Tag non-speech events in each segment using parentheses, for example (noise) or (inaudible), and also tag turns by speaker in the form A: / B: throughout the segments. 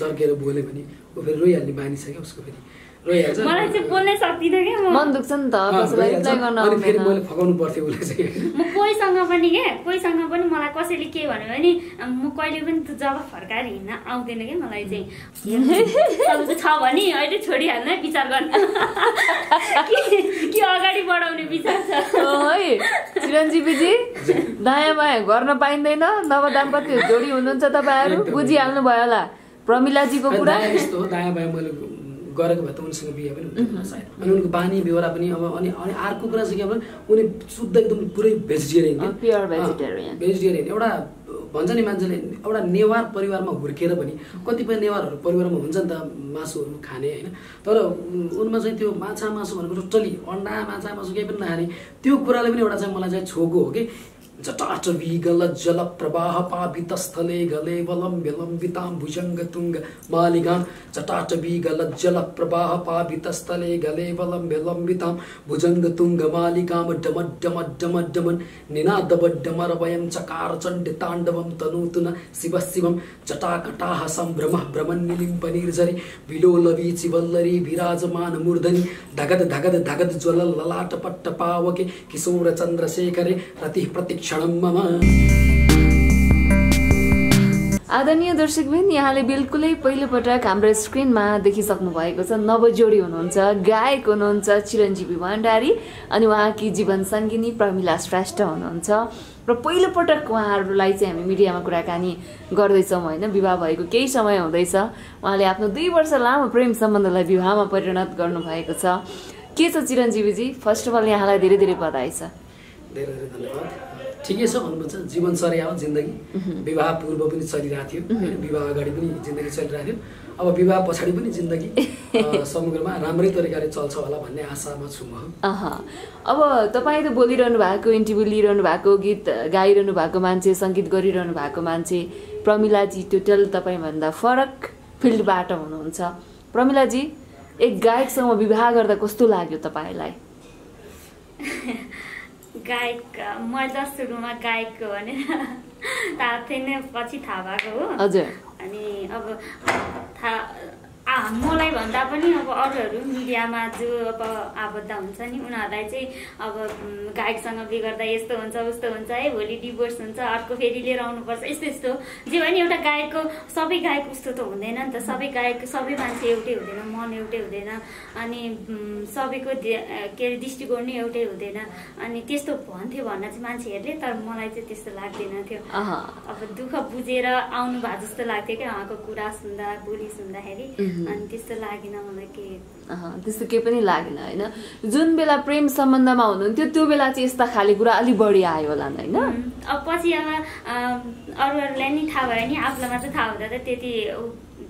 A: जर्केर बोल्यो भने ऊ फेरि रोइहाल्ने बानी छ क्या उसको फेरि। रोइहाल्छ।
B: मलाई चाहिँ बोल्नै सक्दिनँ क्या म।
C: मन दुख्छ नि त कसैलाई गर्न
A: अनि फेरि मैले फकाउनु पर्थ्यो उसलाई चाहिँ।
B: म कोहीसँग पनि के कोहीसँग पनि मलाई कसैले के भन्यो भने म कहिले पनि त्यो जब फर्काएर हिँड्न आउँदैन क्या मलाई चाहिँ। (laughs) छ भने अहिले छोडिहाल्न है, विचार गर्न। के के अगाडि बढाउने विचार छ?
C: हो है। चिरञ्जीवीजी दायाँ बायाँ गर्न पाइँदैन नव दाम्पत्य जोडी हुनुहुन्छ तपाईँहरू। बुझिहाल्नु भयो होला। प्रमिलाजीको कुरा?
A: यस्तो हो दायाँ बायाँ मैले गरेको भए त उनीसँग बिहे पनि सायद अनि उनको बानी बेहोरा पनि अब अनि अनि अर्को कुरा चाहिँ के भने उनी शुद्ध एकदम पुरै भेजिटेरियन. भेजिटेरियन एउटा भन्छ नि मान्छेले एउटा नेवार परिवारमा हुर्केर पनि कतिपय नेवारहरू परिवारमा हुन्छ नि त मासुहरू खाने होइन। तर उन- उनमा चाहिँ त्यो माछा मासु भनेको टोटली अन्डा माछा मासु केही पनि नखाने त्यो कुराले पनि एउटा चाहिँ मलाई चाहिँ छोको हो कि जटाटवीगलज्जलप्रवाहपापितस्थले गलेवलं विलम्बितां भुजङ्गतुङ्ग मालिगान् जटाटवीगलज्जलप्रवाहपापितस्थले गलेवलं विलम्बितां भुजङ्गतुङ्गमालिकां डमड्डमड्डमड्डमन्। निनादबड्डमरवयं चकारचण्डिताण्डवं तनूतु न शिवः शिवं विलोल वीचि वल्लरी विराजमान विराजमानमूर्धनि धगद धगद धगद ज्वलललाटपट्टपावके किशोरचन्द्रशेखरे रति प्रतीक्ष प्रतिक्षणं मम।
C: आदरणीय दर्शकबिन यहाँले बिल्कुलै पहिलोपटक हाम्रो स्क्रिनमा देखिसक्नु भएको छ नवजोडी हुनुहुन्छ गायक हुनुहुन्छ चिरञ्जीवी भण्डारी अनि उहाँकी जीवन सङ्गिनी प्रमिला श्रेष्ठ हुनुहुन्छ। र पहिलोपटक उहाँहरूलाई चाहिँ हामी मिडियामा कुराकानी गर्दैछौँ होइन विवाह भएको केही समय हुँदैछ। उहाँले आफ्नो दुई वर्ष लामो प्रेम सम्बन्धलाई विवाहमा परिणत गर्नुभएको छ। के छ चिरञ्जीवीजी? फर्स्ट अफ अल यहाँलाई धेरै धेरै बधाई छ।
A: धेरै धेरै धन्यवाद। ठिकै छ भन्नुपर्छ। जीवन सरे हो जिन्दगी। विवाह पूर्व पनि चलिरहेको थियो। होइन विवाह अगाडि पनि जिन्दगी चलिरहेको थियो। अब विवाह पछाडि पनि जिन्दगी (laughs) समग्रमा राम्रै तरिकाले चल्छ होला भन्ने आशामा छु म।
C: अह। अब तपाईँ त बोलिरहनु भएको इन्टरभ्यू लिइरहनु भएको गीत गाइरहनु भएको मान्छे सङ्गीत गरिरहनु भएको मान्छे प्रमिलाजी टोटल तपाईँभन्दा फरक फिल्डबाट हुनुहुन्छ। प्रमिलाजी एक गायकसँग विवाह गर्दा कस्तो लाग्यो तपाईँलाई? (laughs)
B: गायक मैले जस्ट सुरुमा गायक भनेर (laughs) थाहा थिएन पछि थाहा भएको हो।
C: हजुर।
B: अनि अब थाहा मलाई भन्दा पनि अब अरूहरू मिडियामा जो अब आबद्ध हुन्छ नि उनीहरूलाई चाहिँ अब गायकसँग बिगर्दा यस्तो हुन्छ उस्तो हुन्छ है भोलि डिभोर्स हुन्छ अर्को फेरि लिएर आउनुपर्छ यस्तो यस्तो। जे भने एउटा गायकको सबै गायक उस्तो त हुँदैन नि त सबै गायक सबै मान्छे एउटै हुँदैन मन एउटै हुँदैन अनि सबैको के अरे दृष्टिकोण नै एउटै हुँदैन अनि त्यस्तो भन्थ्यो भन्न चाहिँ मान्छेहरूले तर मलाई चाहिँ त्यस्तो लाग्दैन थियो। अब दुःख बुझेर आउनु भएको जस्तो लाग्थ्यो क्या उहाँको कुरा सुन्दा बोली सुन्दाखेरि। अनि त्यस्तो लागेन मलाई के
C: अह, त्यस्तो केही पनि लागेन होइन? जुन बेला प्रेम सम्बन्धमा हुनुहुन्थ्यो त्यो बेला चाहिँ यस्ता खाले कुरा अलिक बढी आयो होला नि होइन?
B: उम्, अब पछि अब अरूहरूलाई नि थाहा भयो नि आफूलाई मात्रै थाहा हुँदा त त्यति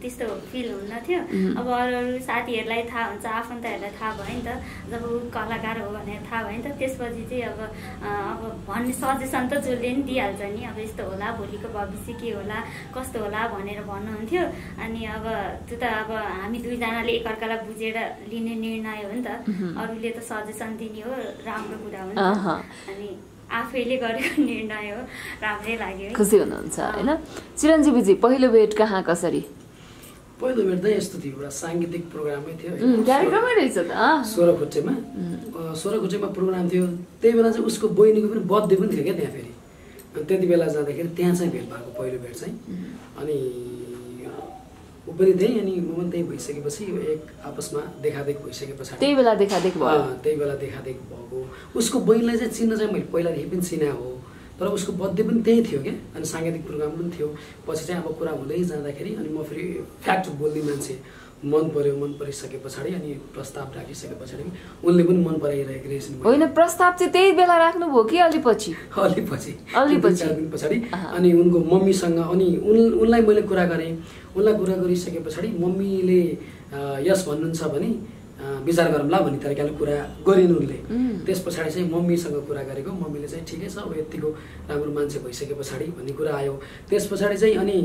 B: त्यस्तो फिल हुन्न थियो अब अरू अरू साथीहरूलाई थाहा हुन्छ आफन्तहरूलाई थाहा भयो नि त। जब ऊ कलाकार हो भनेर थाहा भयो नि त त्यसपछि चाहिँ अब अब भन्ने सजेसन त जसले नि दिइहाल्छ नि। अब यस्तो होला भोलिको भविष्य के होला कस्तो होला भनेर भन्नुहुन्थ्यो। अनि अब त्यो त अब हामी दुईजनाले एकअर्कालाई बुझेर लिने निर्णय हो नि त। अरूले त सजेसन दिने हो राम्रो कुरा हो नि। अनि आफैले गरेको (laughs) निर्णय हो राम्रै लाग्यो।
C: खुसी हुनुहुन्छ होइन? चिरञ्जीवीजी पहिलो भेट कहाँ कसरी?
A: पहिलो भेट चाहिँ यस्तो थियो एउटा साङ्गीतिक प्रोग्रामै थियो
C: त अँ।
A: सोह्रखुट्टेमा अ, सोह्रखुट्टेमा प्रोग्राम थियो त्यही बेला चाहिँ उसको बहिनीको पनि बर्थडे पनि थियो क्या त्यहाँ फेरि अनि त्यति बेला जाँदाखेरि त्यहाँ चाहिँ भेट भएको पहिलो भेट चाहिँ अनि ऊ पनि त्यही अनि म पनि त्यही भइसकेपछि एक आपसमा देखादेख भइसके पछाडि
C: त्यही बेला देखादेख भयो
A: त्यही बेला देखादेख भएको उसको बहिनीलाई चाहिँ चिन्न चाहिँ मैले पहिलादेखि पनि चिना हो तर उसको बर्थडे पनि त्यही थियो क्या अनि साङ्गीतिक प्रोग्राम पनि थियो पछि चाहिँ अब कुरा हुँदै जाँदाखेरि अनि म फेरि फ्याक्ट बोल्ने मान्छे मन पर्यो मन परिसके पछाडि अनि प्रस्ताव राखिसके पछाडि उनले पनि मन पराइरहेको रहेछन्।
C: होइन प्रस्ताव चाहिँ त्यही बेला राख्नुभयो कि अलि पछि
A: अलि पछि
C: अलि पछि।
A: चार दिन पछाडि। अनि उनको मम्मीसँग अनि उन उनलाई मैले कुरा गरेँ उनलाई कुरा गरिसके पछाडि मम्मीले यस भन्नुहुन्छ भने विचार गरौँला भन्ने तरिकाले कुरा गरिन् उनले. त्यस पछाडि चाहिँ मम्मीसँग कुरा गरेको। मम्मीले चाहिँ ठिकै छ अब यत्तिको राम्रो मान्छे भइसके पछाडि भन्ने कुरा आयो। त्यस पछाडि चाहिँ अनि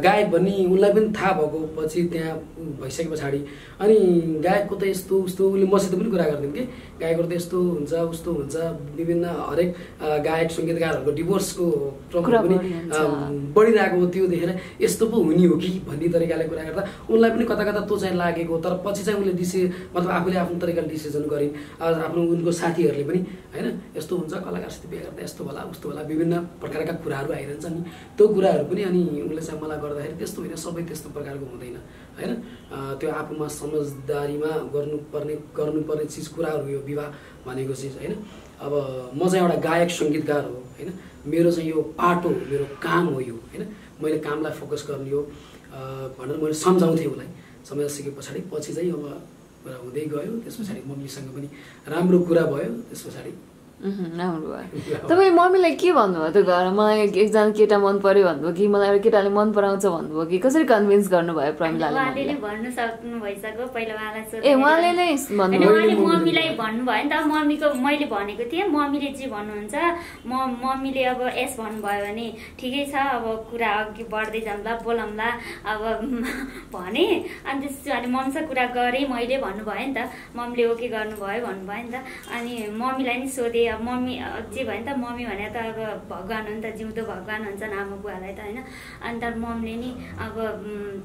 A: गायक भन्ने उनलाई पनि थाहा भएको पछि त्यहाँ भइसके पछाडि अनि गायकको त यस्तो उस्तो उसले मसित पनि कुरा गरिदिन् कि? गायकहरू त यस्तो हुन्छ उस्तो हुन्छ विभिन्न हरेक गायक सङ्गीतकारहरूको डिभोर्सको प्रभाव
C: कुरा
A: पनि बढिरहेको हो त्यो देखेर यस्तो पो हुने हो कि भन्ने तरिकाले कुरा गर्दा उनलाई पनि कता कता त्यो चाहिँ लागेको तर पछि चाहिँ उनले डिसि मतलब आफूले आफ्नो तरिकाले डिसिजन गरिन् आफ्नो उनको साथीहरूले पनि होइन यस्तो हुन्छ कलाकारसित बिहे गर्दा यस्तो होला उस्तो होला विभिन्न प्रकारका कुराहरू आइरहन्छ नि त्यो कुराहरू पनि अनि उनले चाहिँ मलाई गर्दाखेरि त्यस्तो होइन सबै त्यस्तो प्रकारको हुँदैन। होइन? त्यो आफूमा समझदारीमा गर्नुपर्ने गर्नुपर्ने चिज कुराहरू यो विवाह भनेको चिज होइन? अब म चाहिँ एउटा गायक सङ्गीतकार हो होइन? मेरो चाहिँ यो पार्ट हो मेरो काम हो यो होइन? मैले कामलाई फोकस गर्ने हो। भनेर मैले सम्झाउँथेँ उसलाई। सिके पछाडि पछि चाहिँ अब कुरा हुँदै गयो त्यस पछाडि मम्मीसँग पनि राम्रो कुरा भयो त्यस पछाडि
C: राम्रो भयो। (laughs) तपाईँ मम्मीलाई के भन्नुभयो त्यो घर मलाई एकजना केटा मन पर्यो भन्नुभयो कि? मलाई एउटा केटाले मन पराउँछ भन्नुभयो कि? कसरी कन्भिन्स गर्नुभयो प्रमिलाले
B: उहाँले नै
C: मम्मीलाई?
B: भन्नु सक्नु भइसक्यो। पहिला उहाँलाई सोधेर।
C: ए उहाँले नै भन्नुभयो।
B: मम्मीलाई भन्नुभयो नि त। मम्मीको मैले भनेको थिएँ मम्मीले जे भन्नुहुन्छ म मम्मीले अब यस भन्नुभयो भने ठिकै छ। अब कुरा अघि बढ्दै जाउँला बोलाउँला। अब (laughs) भने अनि त्यस अनि मम्मीसँग कुरा गरेँ। मैले भन्नुभयो नि त। मम्मीले ओके गर्नुभयो भन्नुभयो नि त। अनि मम्मीलाई नि सोधेँ। अब मम्मी जे भयो नि त मम्मी भने त अब भगवान् हो नि त जिउँदो भगवान् हुन्छन् आमा बुवालाई त होइन। अन्त मम्मीले नि अब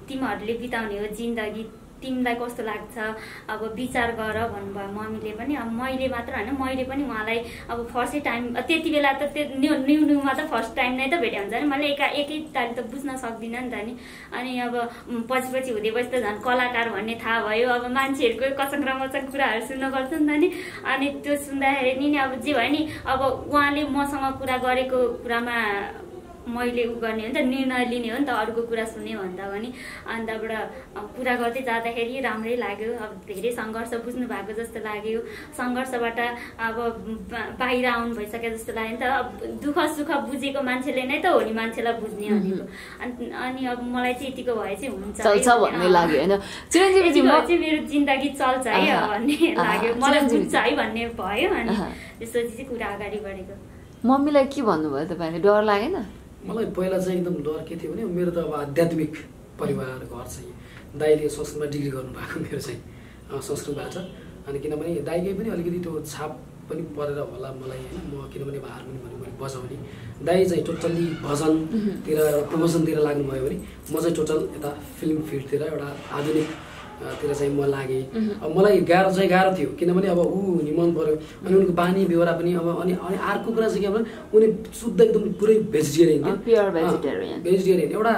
B: तिमीहरूले बिताउने हो जिन्दगी। तिमीलाई कस्तो लाग्छ? अब विचार गर भन्नुभयो मम्मीले पनि। अब मैले मात्र होइन मैले पनि उहाँलाई अब फर्स्टै टाइम त्यति बेला त त्यो न्यु न्यु न्युमा त फर्स्ट टाइम नै त भेटे हुन्छ नि। मैले एका एकैतालि त बुझ्न सक्दिनँ नि त नि। अनि अब पछि पछि हुँदै पछि त झन् कलाकार भन्ने थाहा भयो। अब मान्छेहरूको कचङ रमचङ कुराहरू सुन्न गर्छ नि त नि। अनि त्यो सुन्दाखेरि नि अब जे भयो नि अब उहाँले मसँग कुरा गरेको कुरामा मैले उ गर्ने हो नि त निर्णय लिने हो नि त अरूको कुरा सुने भन्दा पनि। अन्तबाट कुरा गर्दै जाँदाखेरि राम्रै लाग्यो। अब धेरै सङ्घर्ष बुझ्नु भएको जस्तो लाग्यो। सङ्घर्षबाट अब बाहिर आउनु भइसके जस्तो लाग्यो नि त। अब दुःख सुख बुझेको मान्छेले नै त हो नि मान्छेलाई बुझ्ने भनेको अनि अब मलाई चाहिँ यतिको भए चाहिँ हुन्छ।
C: चल्छ भन्ने। लाग्यो
B: चाहिँ मेरो जिन्दगी चल्छ है भन्ने लाग्यो। मलाई। बुझ्छ है भन्ने भयो अनि। त्यसपछि चाहिँ कुरा अगाडि बढेको।
C: मम्मीलाई के भन्नुभयो तपाईँले? डर लागेन?
A: मलाई पहिला चाहिँ एकदम डर के थियो भने मेरो त अब आध्यात्मिक परिवार घर चाहिँ दाइले संस्कृतमा डिग्री गर्नुभएको मेरो चाहिँ संस्कृतबाट अनि किनभने दाइकै पनि अलिकति त्यो छाप पनि परेर होला मलाई होइन। म किनभने अब हारमोनियम भने मैले बजाउने। दाइ चाहिँ टोटल्ली भजनतिर एउटा प्रमोसनतिर लाग्नुभयो भने म चाहिँ टोटल यता फिल्म फिल्डतिर एउटा आधुनिक तिर चाहिँ म लागेँ। अब मलाई गाह्रो चाहिँ गाह्रो थियो किनभने अब ऊ हुने मन पऱ्यो अनि उनको बानी बेहोरा पनि अब अनि अनि अर्को कुरा चाहिँ के भने उनी शुद्ध एकदम पुरै भेजिटेरियन. भेजिटेरियन एउटा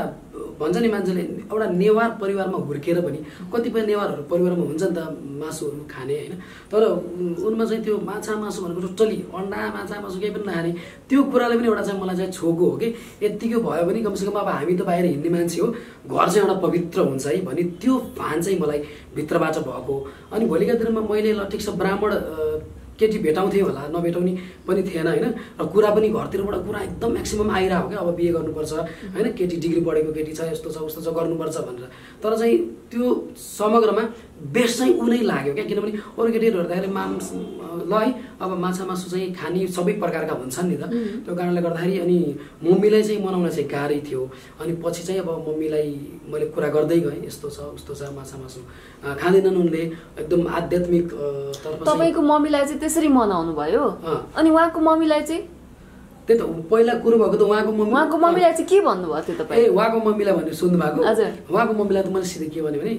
A: भन्छ नि मान्छेले एउटा नेवार परिवारमा हुर्केर पनि कतिपय नेवारहरू परिवारमा हुन्छ नि त मासुहरू खाने होइन। तर उनमा चाहिँ त्यो माछा मासु भनेको टोटली अन्डा माछा मासु केही पनि नखाने। त्यो कुराले पनि एउटा चाहिँ मलाई चाहिँ छोको हो कि। यत्तिको भयो भने कमसेकम अब हामी त बाहिर हिँड्ने मान्छे हो। घर चाहिँ एउटा पवित्र हुन्छ है भने त्यो भान चाहिँ मलाई भित्रबाट भएको अनि भोलिका दिनमा मैले ल ठिक छ ब्राह्मण केटी भेटाउँथेँ होला नभेटाउने पनि थिएन होइन? र कुरा पनि घरतिरबाट कुरा एकदम म्याक्सिमम् आइरहेको क्या अब बिहे गर्नुपर्छ होइन? केटी डिग्री पढेको केटी छ यस्तो छ उस्तो छ गर्नुपर्छ भनेर। तर चाहिँ त्यो समग्रमा बेस्ट चाहिँ ऊ नै लाग्यो क्या किनभने अरू केटीहरू हेर्दाखेरि मांस ल है अब माछा मासु चाहिँ खाने सबै प्रकारका हुन्छन् नि त। त्यो कारणले गर्दाखेरि अनि मम्मीलाई चाहिँ मनाउन चाहिँ गाह्रै थियो। अनि पछि चाहिँ अब मम्मीलाई मैले कुरा गर्दै गएँ यस्तो छ उस्तो छ माछा मासु खाँदैनन् उनले। एकदम आध्यात्मिक
C: तपाईँको मम्मीलाई चाहिँ त्यसरी मनाउनु भयो। अनि उहाँको मम्मीलाई चाहिँ
A: त्यही त पहिला कुरो भएको त उहाँको मम्मी
C: उहाँको मम्मीलाई चाहिँ के भन्नुभयो त्यो
A: ए
C: तपाईँ
A: उहाँको मम्मीलाई भनेर सुन्नु भएको। उहाँको मम्मीलाई त मैले सिधै के भने भने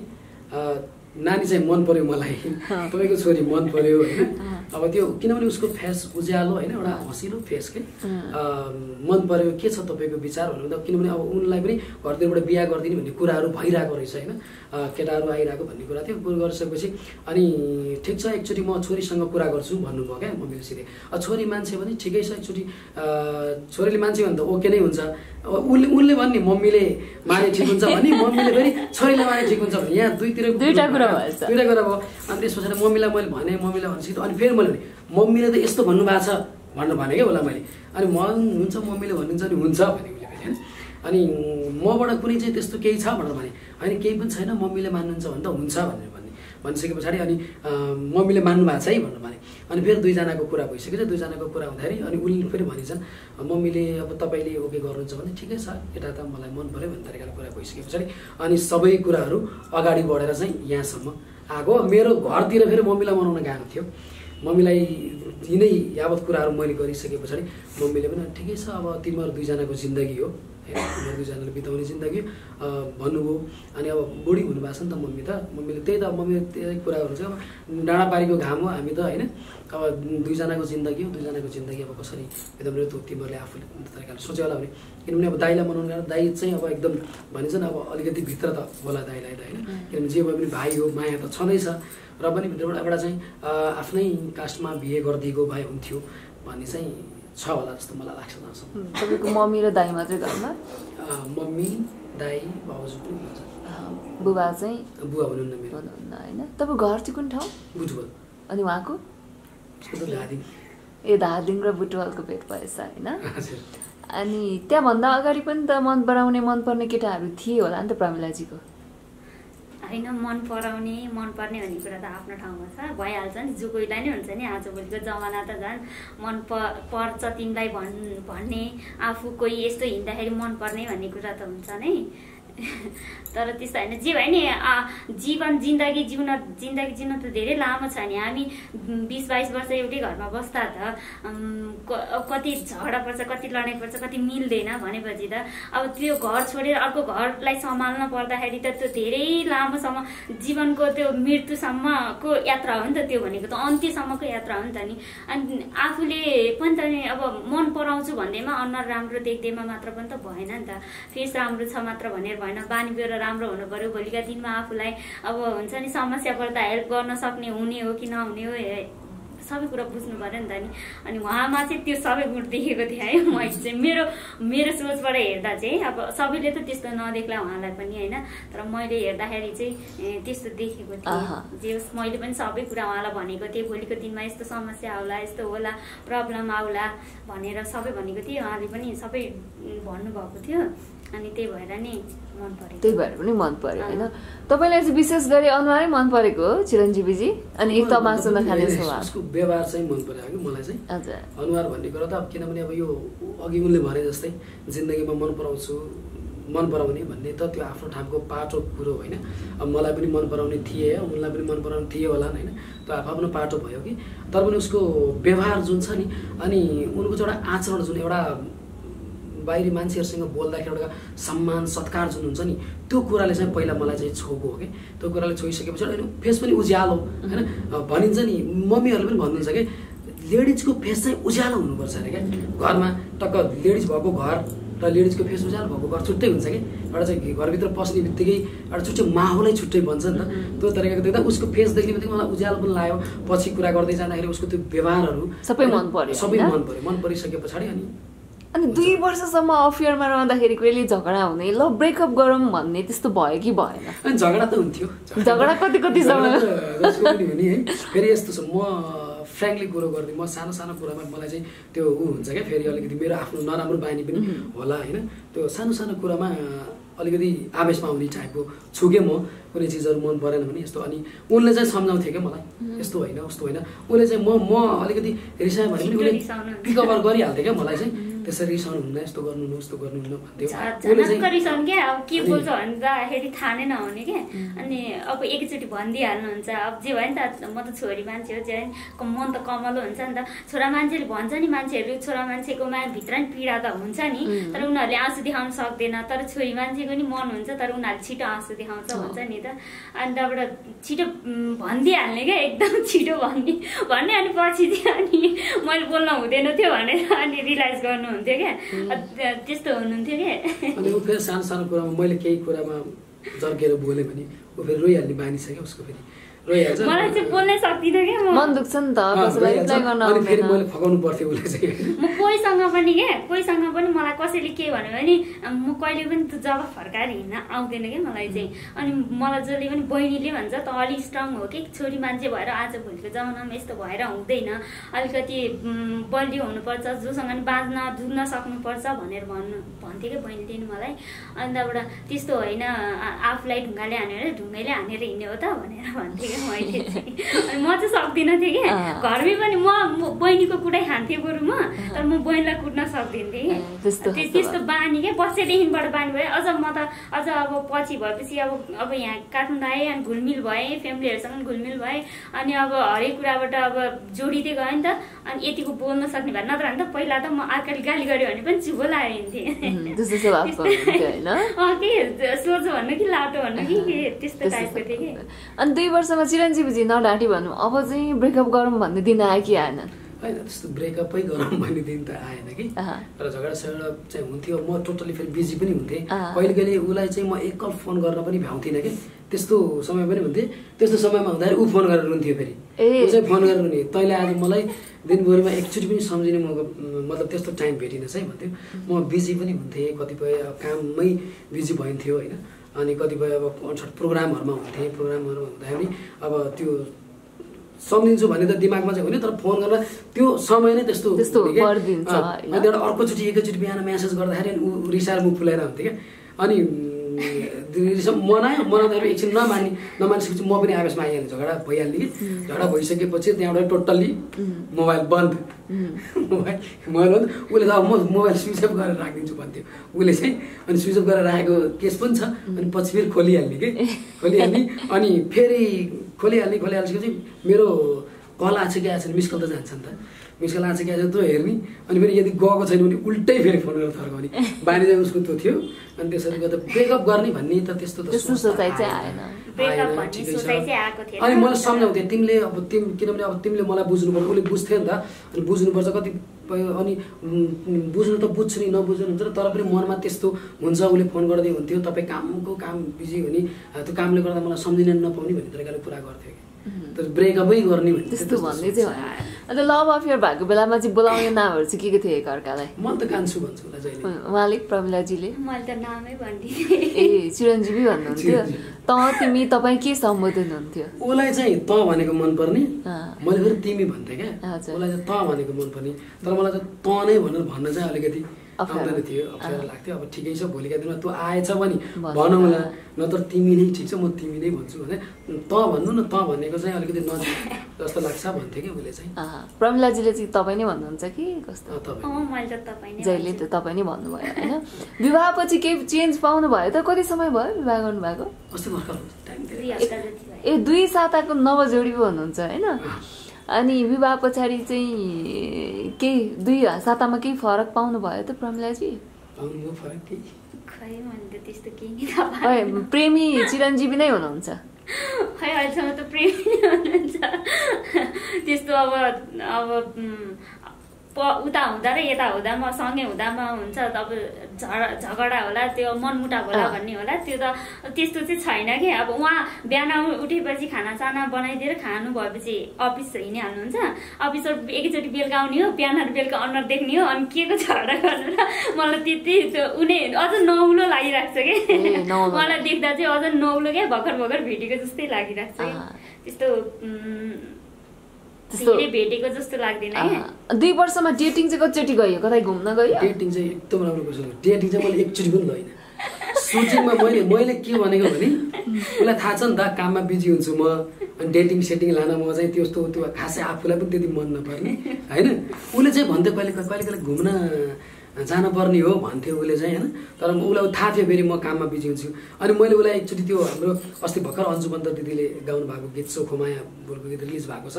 A: नानी चाहिँ मन पर्यो मलाई। तपाईँको छोरी मन पर्यो होइन। अब त्यो किनभने उसको फेस उज्यालो होइन एउटा हँसिलो फेस के? मन पर्यो के छ तपाईँको विचार भन्नु किनभने अब उनलाई पनि घरतिरबाट बिहा गरिदिने भन्ने कुराहरू भइरहेको रहेछ होइन। केटाहरू आइरहेको भन्ने कुरा थियो। कुरो गरिसकेपछि अनि ठिक छ एकचोटि म छोरीसँग कुरा गर्छु भन्नुभयो क्या मम्मीले सिधै। अब छोरी मान्छे भने ठिकै छ एकचोटि छोरीले मान्छे भने त ओके नै हुन्छ। अब उसले उनले भन्ने मम्मीले माने ठिक हुन्छ भने मम्मीले पनि छोरीले माने ठिक हुन्छ भने यहाँ दुईतिर
C: दुईटा कुरा भएछ।
A: दुईवटा कुरा भयो। अनि त्यस पछाडि मम्मीलाई मैले भने मम्मीलाई भनेपछि अनि फेरि मैले भने मम्मीले त यस्तो भन्नुभएको छ भनेर भने क्या उसलाई मैले। अनि मन हुन्छ मम्मीले भन्नुहुन्छ नि हुन्छ भने उसले फेरि होइन अनि मबाट कुनै चाहिँ त्यस्तो केही छ भनेर भने होइन केही पनि छैन मम्मीले मान्नुहुन्छ भने त हुन्छ भनेर भन्ने भनिसके पछाडि अनि मम्मीले मान्नु भएको छ है भन्नु भने। अनि फेरि दुईजनाको कुरा भइसकेछ दुईजनाको कुरा हुँदाखेरि अनि उनले फेरि भनिन्छन् मम्मीले अब तपाईँले ओके गर्नुहुन्छ भने ठिकै छ केटा त मलाई मन पऱ्यो भन्ने तरिकाले कुरा भइसके पछाडि। अनि सबै कुराहरू अगाडि बढेर चाहिँ यहाँसम्म आएको मेरो घरतिर फेरि मम्मीलाई मनाउन गएको थियो। मम्मीलाई यिनै यावत कुराहरू मैले गरिसके पछाडि मम्मीले पनि ठिकै छ अब तिमीहरू दुईजनाको जिन्दगी हो। तिमीहरू दुईजनाले बिताउने जिन्दगी भन्नुभयो अनि अब बुढी हुनुभएको छ नि त मम्मी त। मम्मीले त्यही त मम्मीले त्यही कुराहरू चाहिँ अब डाँडापारीको घाम हो हामी त होइन? अब दुईजनाको जिन्दगी हो दुईजनाको जिन्दगी अब कसरी एकदम त्यो तिमीहरूले आफूले तरिकाले सोच्यो होला भने। किनभने अब दाइलाई मनाउनु गएर दाइ चाहिँ अब एकदम भनिन्छ नि अब अलिकति भित्र त होला दाइलाई त होइन? किनभने जे भए पनि भाइ हो माया त छँदैछ। र पनि भित्रबाट एउटा चाहिँ आफ्नै कास्टमा बिहे गरिदिएको भए हुन्थ्यो भन्ने चाहिँ छ होला जस्तो मलाई लाग्छ जहाँसम्म
C: तपाईँको मम्मी र दाई मात्रै घरमा
A: मम्मी दाई बाउजू पनि हुनुहुन्छ
C: अँ, बुबा चाहिँ?
A: बुवा हुनुहुन्न मेरो।
C: हुनुहुन्न होइन? तपाईँको घर चाहिँ कुन ठाउँ?
A: बुटबल
C: अनि उहाँको? ए धादिङ र बुटवलको भेट भएछ होइन? (laughs) अनि त्यहाँभन्दा अगाडि पनि त मन पराउने मनपर्ने केटाहरू थिए होला नि त प्रमिलाजीको।
B: होइन मन पराउने मन पर्ने भन्ने कुरा त आफ्नो ठाउँमा छ। भइहाल्छ नि जो कोहीलाई नै हुन्छ नि। आजभोलिको जमाना त झन् मन प पर्छ तिमीलाई भन् भन्ने आफू कोही यस्तो हिँड्दाखेरि मन पर्ने भन्ने कुरा त हुन्छ नै। (laughs) तर त्यस्तो होइन। जे भयो नि जीवन जिन्दगी जिउन जिन्दगी जिउन त धेरै लामो छ नि। हामी बिस बाइस वर्ष एउटै घरमा बस्दा त कति झगडा पर्छ कति लडाइँ पर्छ कति मिल्दैन भनेपछि त अब त्यो घर छोडेर अर्को घरलाई सम्हाल्न पर्दाखेरि त त्यो धेरै लामोसम्म जीवनको त्यो मृत्युसम्मको यात्रा हो नि त त्यो भनेको त अन्त्यसम्मको यात्रा हो नि त नि। अनि आफूले पनि त नि अब मन पराउँछु भन्दैमा अनुहार राम्रो देख्दैमा मात्र पनि त भएन नि त। फेस राम्रो छ मात्र भनेर भएन बानी बेहोरा राम्रो हुनु पर्यो भोलिका दिनमा आफूलाई अब हुन्छ नि समस्या पर्दा हेल्प गर्न सक्ने हुने हो कि नहुने हो सबै कुरा बुझ्नु पऱ्यो नि त नि। अनि उहाँमा चाहिँ त्यो सबै गुण देखेको थिएँ है (laughs) मैले चाहिँ मेरो मेरो सोचबाट हेर्दा चाहिँ अब सबैले त त्यस्तो नदेख्ला उहाँलाई पनि होइन तर मैले हेर्दाखेरि चाहिँ त्यस्तो देखेको। थिएँ। जे होस् मैले पनि सबै कुरा उहाँलाई भनेको थिएँ भोलिको दिनमा यस्तो समस्या आउला यस्तो होला प्रब्लम आउला भनेर सबै भनेको थिएँ। उहाँले पनि सबै भन्नुभएको थियो। अनि त्यही भएर नि मन पऱ्यो
C: त्यही भएर पनि मन पर्यो होइन? तपाईँलाई चाहिँ विशेष गरी अनुहारै मन परेको हो चिरञ्जीवीजी? अनि एक तमासु नखाने स्वभाव
A: उसको व्यवहार चाहिँ मन पऱ्यो कि मलाई चाहिँ?
C: हजुर।
A: अनुहार भन्ने कुरा त अब किनभने अब यो अघि उनले भने जस्तै जिन्दगीमा मन पराउँछु मन पराउने भन्ने त त्यो आफ्नो ठाउँको पाटो कुरो होइन। अब मलाई पनि मन पराउने थिए उनलाई पनि मन पराउने थिए होला होइन। त्यो आफ्नो पाटो भयो कि। तर पनि उसको व्यवहार जुन छ नि अनि उनको चाहिँ एउटा आचरण जुन एउटा बाहिरी मान्छेहरूसँग बोल्दाखेरि एउटा सम्मान सत्कार जुन हुन्छ नि त्यो कुराले चाहिँ पहिला मलाई चाहिँ छोएको हो कि। त्यो कुराले छोइसकेपछि अनि फेस पनि उज्यालो होइन? भनिन्छ नि मम्मीहरूले पनि भन्नुहुन्छ कि लेडिजको फेस चाहिँ उज्यालो हुनुपर्छ अरे क्या। घरमा टक्क लेडिज भएको घर र लेडिजको फेस उज्यालो भएको घर छुट्टै हुन्छ कि। एउटा चाहिँ घरभित्र पस्ने बित्तिकै एउटा छुट्टै माहौलै छुट्टै बन्छ नि त। त्यो तरिकाको देख्दा उसको फेस देख्ने बित्तिकै मलाई उज्यालो पनि लाग्यो। पछि कुरा गर्दै जाँदाखेरि उसको त्यो व्यवहारहरू
C: सबै
A: होइन,
C: मन पर्यो,
A: सबै
C: होइन?
A: मन पर्यो। मन परिसके पछाडि अनि
C: अनि दुई वर्षसम्म अफेयरमा रहँदाखेरि कहिले झगडा हुने? ल ब्रेकअप गरौँ भन्ने त्यस्तो भयो कि भएन?
A: अनि झगडा त हुन्थ्यो।
C: झगडा कति कतिसम्म?
A: झगडा त जसको पनि हुने है। फेरि यस्तो छ म फ्रेङ्कली कुरो गर्दै म सानो सानो कुरामा मलाई चाहिँ त्यो ऊ हुन्छ क्या फेरि अलिकति मेरो आफ्नो नराम्रो बानी पनि होला होइन? त्यो सानो सानो कुरामा अलिकति आवेशमा आउने टाइपको छु क्या म? कुनै चिजहरू मन परेन भने यस्तो। अनि उनले चाहिँ सम्झाउँथ्यो क्या मलाई। यस्तो होइन उस्तो होइन। उसले चाहिँ म म अलिकति रिसाएँ भने पनि उसले
B: रिसाउनुहुन्छ।
A: पिकअपर गरिहाल्थ्यो क्या मलाई चाहिँ। त्यसरी रिसाउनु हुन्न यस्तो गर्नुहुन्न उस्तो गर्नुहुन्न भन्थ्यो।
B: थाहा नै नहुने क्या। अनि अब एकैचोटि भनिदिइहाल्नुहुन्छ। अब जे भयो नि त म त छोरी मान्छे हो जे मन त कमलो हुन्छ नि त। छोरा मान्छेले भन्छ नि मान्छेहरू छोरा मान्छेकोमा भित्र नि पीडा त हुन्छ नि। तर उनीहरूले आँसु देखाउन सक्दैन। तर छोरी मान्छेको नि मन हुन्छ तर उनीहरूले छिटो आँसु देखाउँछ भन्छ नि त। अनि त्यहाँबाट छिटो भनिदिइहाल्ने क्या एकदम (laughs) छिटो भन्ने भन्ने अनि पछि चाहिँ अनि मैले बोल्न हुँदैन थियो भनेर अनि रियलाइज गर्नुहुन्थ्यो क्या? त्यस्तो हुनुहुन्थ्यो क्या?
A: अनि ऊ फेरि सानो सानो कुरामा मैले केही कुरामा जर्केर बोलेँ भने ऊ फेरि रोइहाल्ने बानी छ क्या उसको फेरि।
B: मलाई चाहिँ बोल्नै सक्दिनँ क्या म।
C: मन दुख्छ नि त
A: अँ,
C: कसैलाई
A: रोइहाल्छ।
C: रिप्लाई गर्न
A: अनि फेरि
C: आउँदैन।
A: मैले फकाउनु पर्थ्यो उसले चाहिँ।
B: म कोहीसँग पनि क्या कोहीसँग पनि मलाई कसैले के भन्यो भने म कहिले पनि त्यो जवाब फर्काएर हिँड्न आउँदैन क्या मलाई चाहिँ। अनि मलाई जसले पनि बहिनीले भन्छ त अलिक स्ट्रङ हो कि? छोरी मान्छे भएर आज भोलिको जमानामा यस्तो भएर हुँदैन। अलिकति बलियो हुनुपर्छ जोसँग नि बाँच्न जुझ्न सक्नुपर्छ भनेर भन्नु भन्थ्यो क्या बहिनीले नि मलाई। अनि त्यहाँबाट त्यस्तो होइन आफूलाई ढुङ्गाले हानेर ढुङ्गैले हानेर हिँड्ने हो त भनेर भन्थ्यो क्या। थिएँ मैले चाहिँ अनि म चाहिँ सक्दिनँ थिएँ कि। घरमै पनि म बहिनीको कुटै खान्थेँ बरु म तर म बहिनीलाई कुट्न सक्दिन्थेँ कि
C: ए, त्यस्तो
B: बानी क्या बच्चैदेखिबाट बानी भयो। अझ म त अझ अब पछि भएपछि अब अब यहाँ काठमाडौँ आएँ अनि घुलमिल भएँ फ्यामिलीहरूसँग घुलमिल भएँ। अनि अब हरेक कुराबाट अब जोडिँदै गयो नि त। अनि यतिको बोल्न सक्ने भए नत्र भने त पहिला त म अर्काले गाली गऱ्यो भने पनि
C: होइन।
B: अँ के सोझो भन्नु कि लाटो भन्नु कि के त्यस्तो टाइपको थियो कि?
C: अनि दुई वर्षमा चिरञ्जीवीजी नडाँटी भनौँ अब चाहिँ ब्रेकअप गरौँ भन्ने दिन आयो कि आएन?
A: होइन त्यस्तो ब्रेकअपै गरौँ भन्ने दिन त आएन कि। र झगडा सगडा चाहिँ हुन्थ्यो म टोटल्ली फेरि बिजी पनि हुन्थेँ। कहिले कहिले उसलाई चाहिँ म एक कल फोन गर्न पनि भ्याउँथिनँ कि। त्यस्तो समय पनि हुन्थेँ त्यस्तो समयमा हुँदाखेरि ऊ फोन गरेर रुन्थ्यो फेरि। ऊ चाहिँ फोन गरेर रुने तैँले आज मलाई दिनभरिमा एकचोटि पनि सम्झिने मौका मतलब त्यस्तो टाइम भेटिनस् है भन्थ्यो। म बिजी पनि हुन्थेँ कतिपय काममै बिजी भइन्थ्यो होइन। अनि कतिपय अब कन्सर्ट प्रोग्रामहरूमा हुन्थेँ प्रोग्रामहरूमा हुँदाखेरि अब त्यो सम्झिन्छु भने त दिमागमा चाहिँ हुने तर फोन गर्दा त्यो समय नै त्यस्तो त्यहाँबाट अर्कोचोटि एकैचोटि बिहान म्यासेज गर्दाखेरि ऊ रिसाएर मुख फुलाएर हुन्थ्यो क्या अनि उम्, रिसा मनायो मनाउँदाखेरि एकछिन नमान्ने नमानिसकेपछि म पनि आवेशमा आइहाल्ने झगडा भइहाल्ने कि झगडा भइसकेपछि त्यहाँबाट टोटल्ली मोबाइल बन्द। (laughs) मोबाइल मोबाइल बन्द। उसले त अब म मोबाइल स्विच अफ गरेर राखिदिन्छु भन्थ्यो। उसले चाहिँ अनि स्विच अफ गरेर राखेको केस पनि छ अनि पछि फेरि खोलिहाल्ने कि? (laughs) खोलिहाल्ने। अनि फेरि खोलिहाल्ने खोलिहालिसकेपछि मेरो कल छ कि आएको छैन मिस कल त जान्छ नि त। मिस कल आएको छ कि आएको छैन त्यो हेर्ने। अनि फेरि यदि गएको छैन भने उल्टै फेरि फोन गरेर थर्काउने। बानी चाहिँ उसको त्यो थियो। अनि त्यसरी गर्दा ब्रेकअप गर्ने भन्ने त त्यस्तो त। अनि मलाई सम्झाउँथेँ तिमीले अब तिम किनभने अब तिमीले मलाई बुझ्नुपर्छ उसले बुझ्थ्यो नि त। अनि बुझ्नुपर्छ कति अनि बुझ्नु त बुझ्छ नि नबुझ्नु हुन्छ तर पनि मनमा त्यस्तो हुन्छ उसले फोन गर्दै हुन्थ्यो। तपाईँ कामको काम बिजी हुने त्यो कामले गर्दा मलाई सम्झिन नपाउने भन्ने तरिकाले कुरा गर्थ्यो कि। तर ब्रेकअपै गर्ने
C: त्यस्तो
A: सोच
C: चाहिँ अन्त लभ अफेयर भएको बेलामा चाहिँ बोलाउने नामहरू चाहिँ के के थियो एकअर्कालाई?
A: म त कान्छु भन्छु
C: उहाँले प्रमिलाजीले?
B: मैले त नामै भनिदिएँ
C: ए चिरञ्जीवी भन्नुहुन्थ्यो। त तिमी तपाईँ के सम्बोधन हुन्थ्यो?
A: उसलाई चाहिँ त भनेको मनपर्ने। मैले फेरि तिमी भन्थेँ क्या। उसलाई चाहिँ त भनेको मनपर्ने। तर मलाई चाहिँ त नै भनेर भन्न चाहिँ अलिकति। आउँदैन थियो अप्ठ्यारो लाग्थ्यो। अब ठिकै छ भोलिका दिनमा त्यो आएछ भने भनौँला
C: न।
A: नत्र तिमी नै ठिक छ म तिमी नै भन्छु भने त भन्नु न त भनेको चाहिँ अलिकति नजिक (laughs) जस्तो लाग्छ भन्थ्यो कि उसले चाहिँ।
C: प्रमिलाजीले चाहिँ तपाईँ नै भन्नुहुन्छ कि कस्तो?
A: अँ, तपाईँ।
B: अँ मैले त तपाईँ नै
C: जहिले। त तपाईँ नै भन्नुभयो होइन? विवाहपछि केही चेन्ज पाउनु भयो त? कति समय भयो विवाह गर्नुभएको? ए दुई साताको नवजोडी पो हुनुहुन्छ होइन? अनि विवाह पछाडि चाहिँ केही दुई सातामा केही फरक पाउनु भयो त प्रमिलाजी प्रेमी चिरञ्जीवी नै हुनुहुन्छ।
B: खै अहिलेसम्म त प्रेमी नै हुनुहुन्छ। त्यस्तो अब अब उता हुँदा र यता हुँदामा सँगै हुँदामा हुन्छ झ- झगडा होला त्यो मनमुटाव होला। भन्ने होला त्यो त त्यस्तो चाहिँ छैन कि अब उहाँ बिहान उठेपछि खानासाना बनाइदिएर खानु भएपछि अफिस हिँडिहाल्नुहुन्छ अफिस एकैचोटि बेलुका आउने हो बिहान बेलुका अनुहार देख्ने हो अनि के को झगडा गर्नु र मलाई त्यति त्यो उनी अझ नौलो लागिरहेको छ कि। (laughs) मलाई देख्दा चाहिँ अझ नौलो क्या भर्खर भर्खर भेटेको जस्तै लागिरहेको छ। त्यस्तो भेटेको जस्तो लाग्दैन
C: दुई वर्षमा डेटिङ चाहिँ कतिचोटि गयो? कतै घुम्न गयो?
A: डेटिङ चाहिँ एकदम राम्रो हो डेटिङ चाहिँ मैले एकचोटि पनि गइनँ। सुटिङमा मैले मैले के भनेको भने उसलाई थाहा छ नि त काममा बिजी हुन्छु म अनि डेटिङ सेटिङ लान म चाहिँ त्यस्तो त्यो खासै आफूलाई पनि त्यति मन नपर्ने होइन? उसले चाहिँ भन्थ्यो कहिले कहिले कहिले घुम्न? जानुपर्ने हो भन्थ्यो उसले चाहिँ होइन? तर उसलाई थाहा थियो फेरि म काममा बिजी हुन्छु। अनि मैले उसलाई एकचोटि त्यो हाम्रो अस्ति भर्खर अन्जु बन्त दिदीले गाउनु भएको गीत सोखोमाया बोलको गीत रिलिज भएको छ।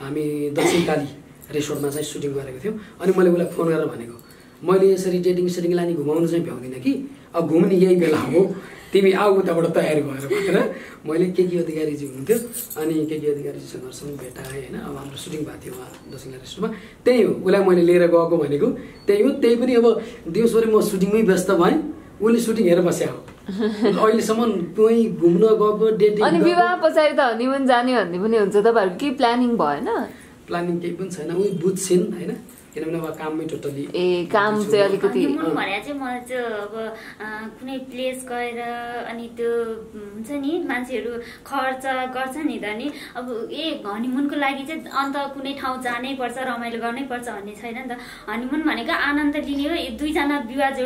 A: हामी दक्षिण काली रेसोर्टमा चाहिँ सुटिङ गरेको थियौँ। अनि मैले उसलाई फोन गरेर भनेको मैले यसरी डेटिङ सेटिङ लाने घुमाउनु चाहिँ भ्याउँदिनँ कि? अब घुम्ने यही बेला हो। तिमी आऊ उताबाट तयारी भएर भनेर मैले के के अधिकारीजी हुनुहुन्थ्यो अनि के के अधिकारीजीसँग पनि भेटाएँ होइन। अब हाम्रो सुटिङ भएको थियो उहाँ दक्षिण रेस्टुरेन्टमा। त्यही हो उसलाई मैले लिएर गएको भनेको। त्यही हो त्यही पनि अब दिउँसोरी म सुटिङमै व्यस्त भएँ। उसले सुटिङ हेरेर बस्या हो (laughs) अहिलेसम्म कहीँ घुम्न गएको डेटिङ
C: अनि विवाह पछाडि त हनिमुन जाने भन्ने पनि हुन्छ। तपाईँहरूको केही प्लानिङ भएन?
A: प्लानिङ केही पनि छैन। उही बुझ्छिन् होइन। किनभने काममै टोटली
C: ए काम चाहिँ अलिकति
B: भने चाहिँ मलाई चाहिँ अब कुनै प्लेस गएर अनि त्यो हुन्छ नि मान्छेहरू खर्च गर्छ नि त नि अब ए हनीमुनको लागि चाहिँ अन्त कुनै ठाउँ जानै पर्छ रमाइलो गर्नै पर्छ भन्ने छैन नि त। हनीमुन भनेको आनन्द लिने हो। दुईजना विवाह जो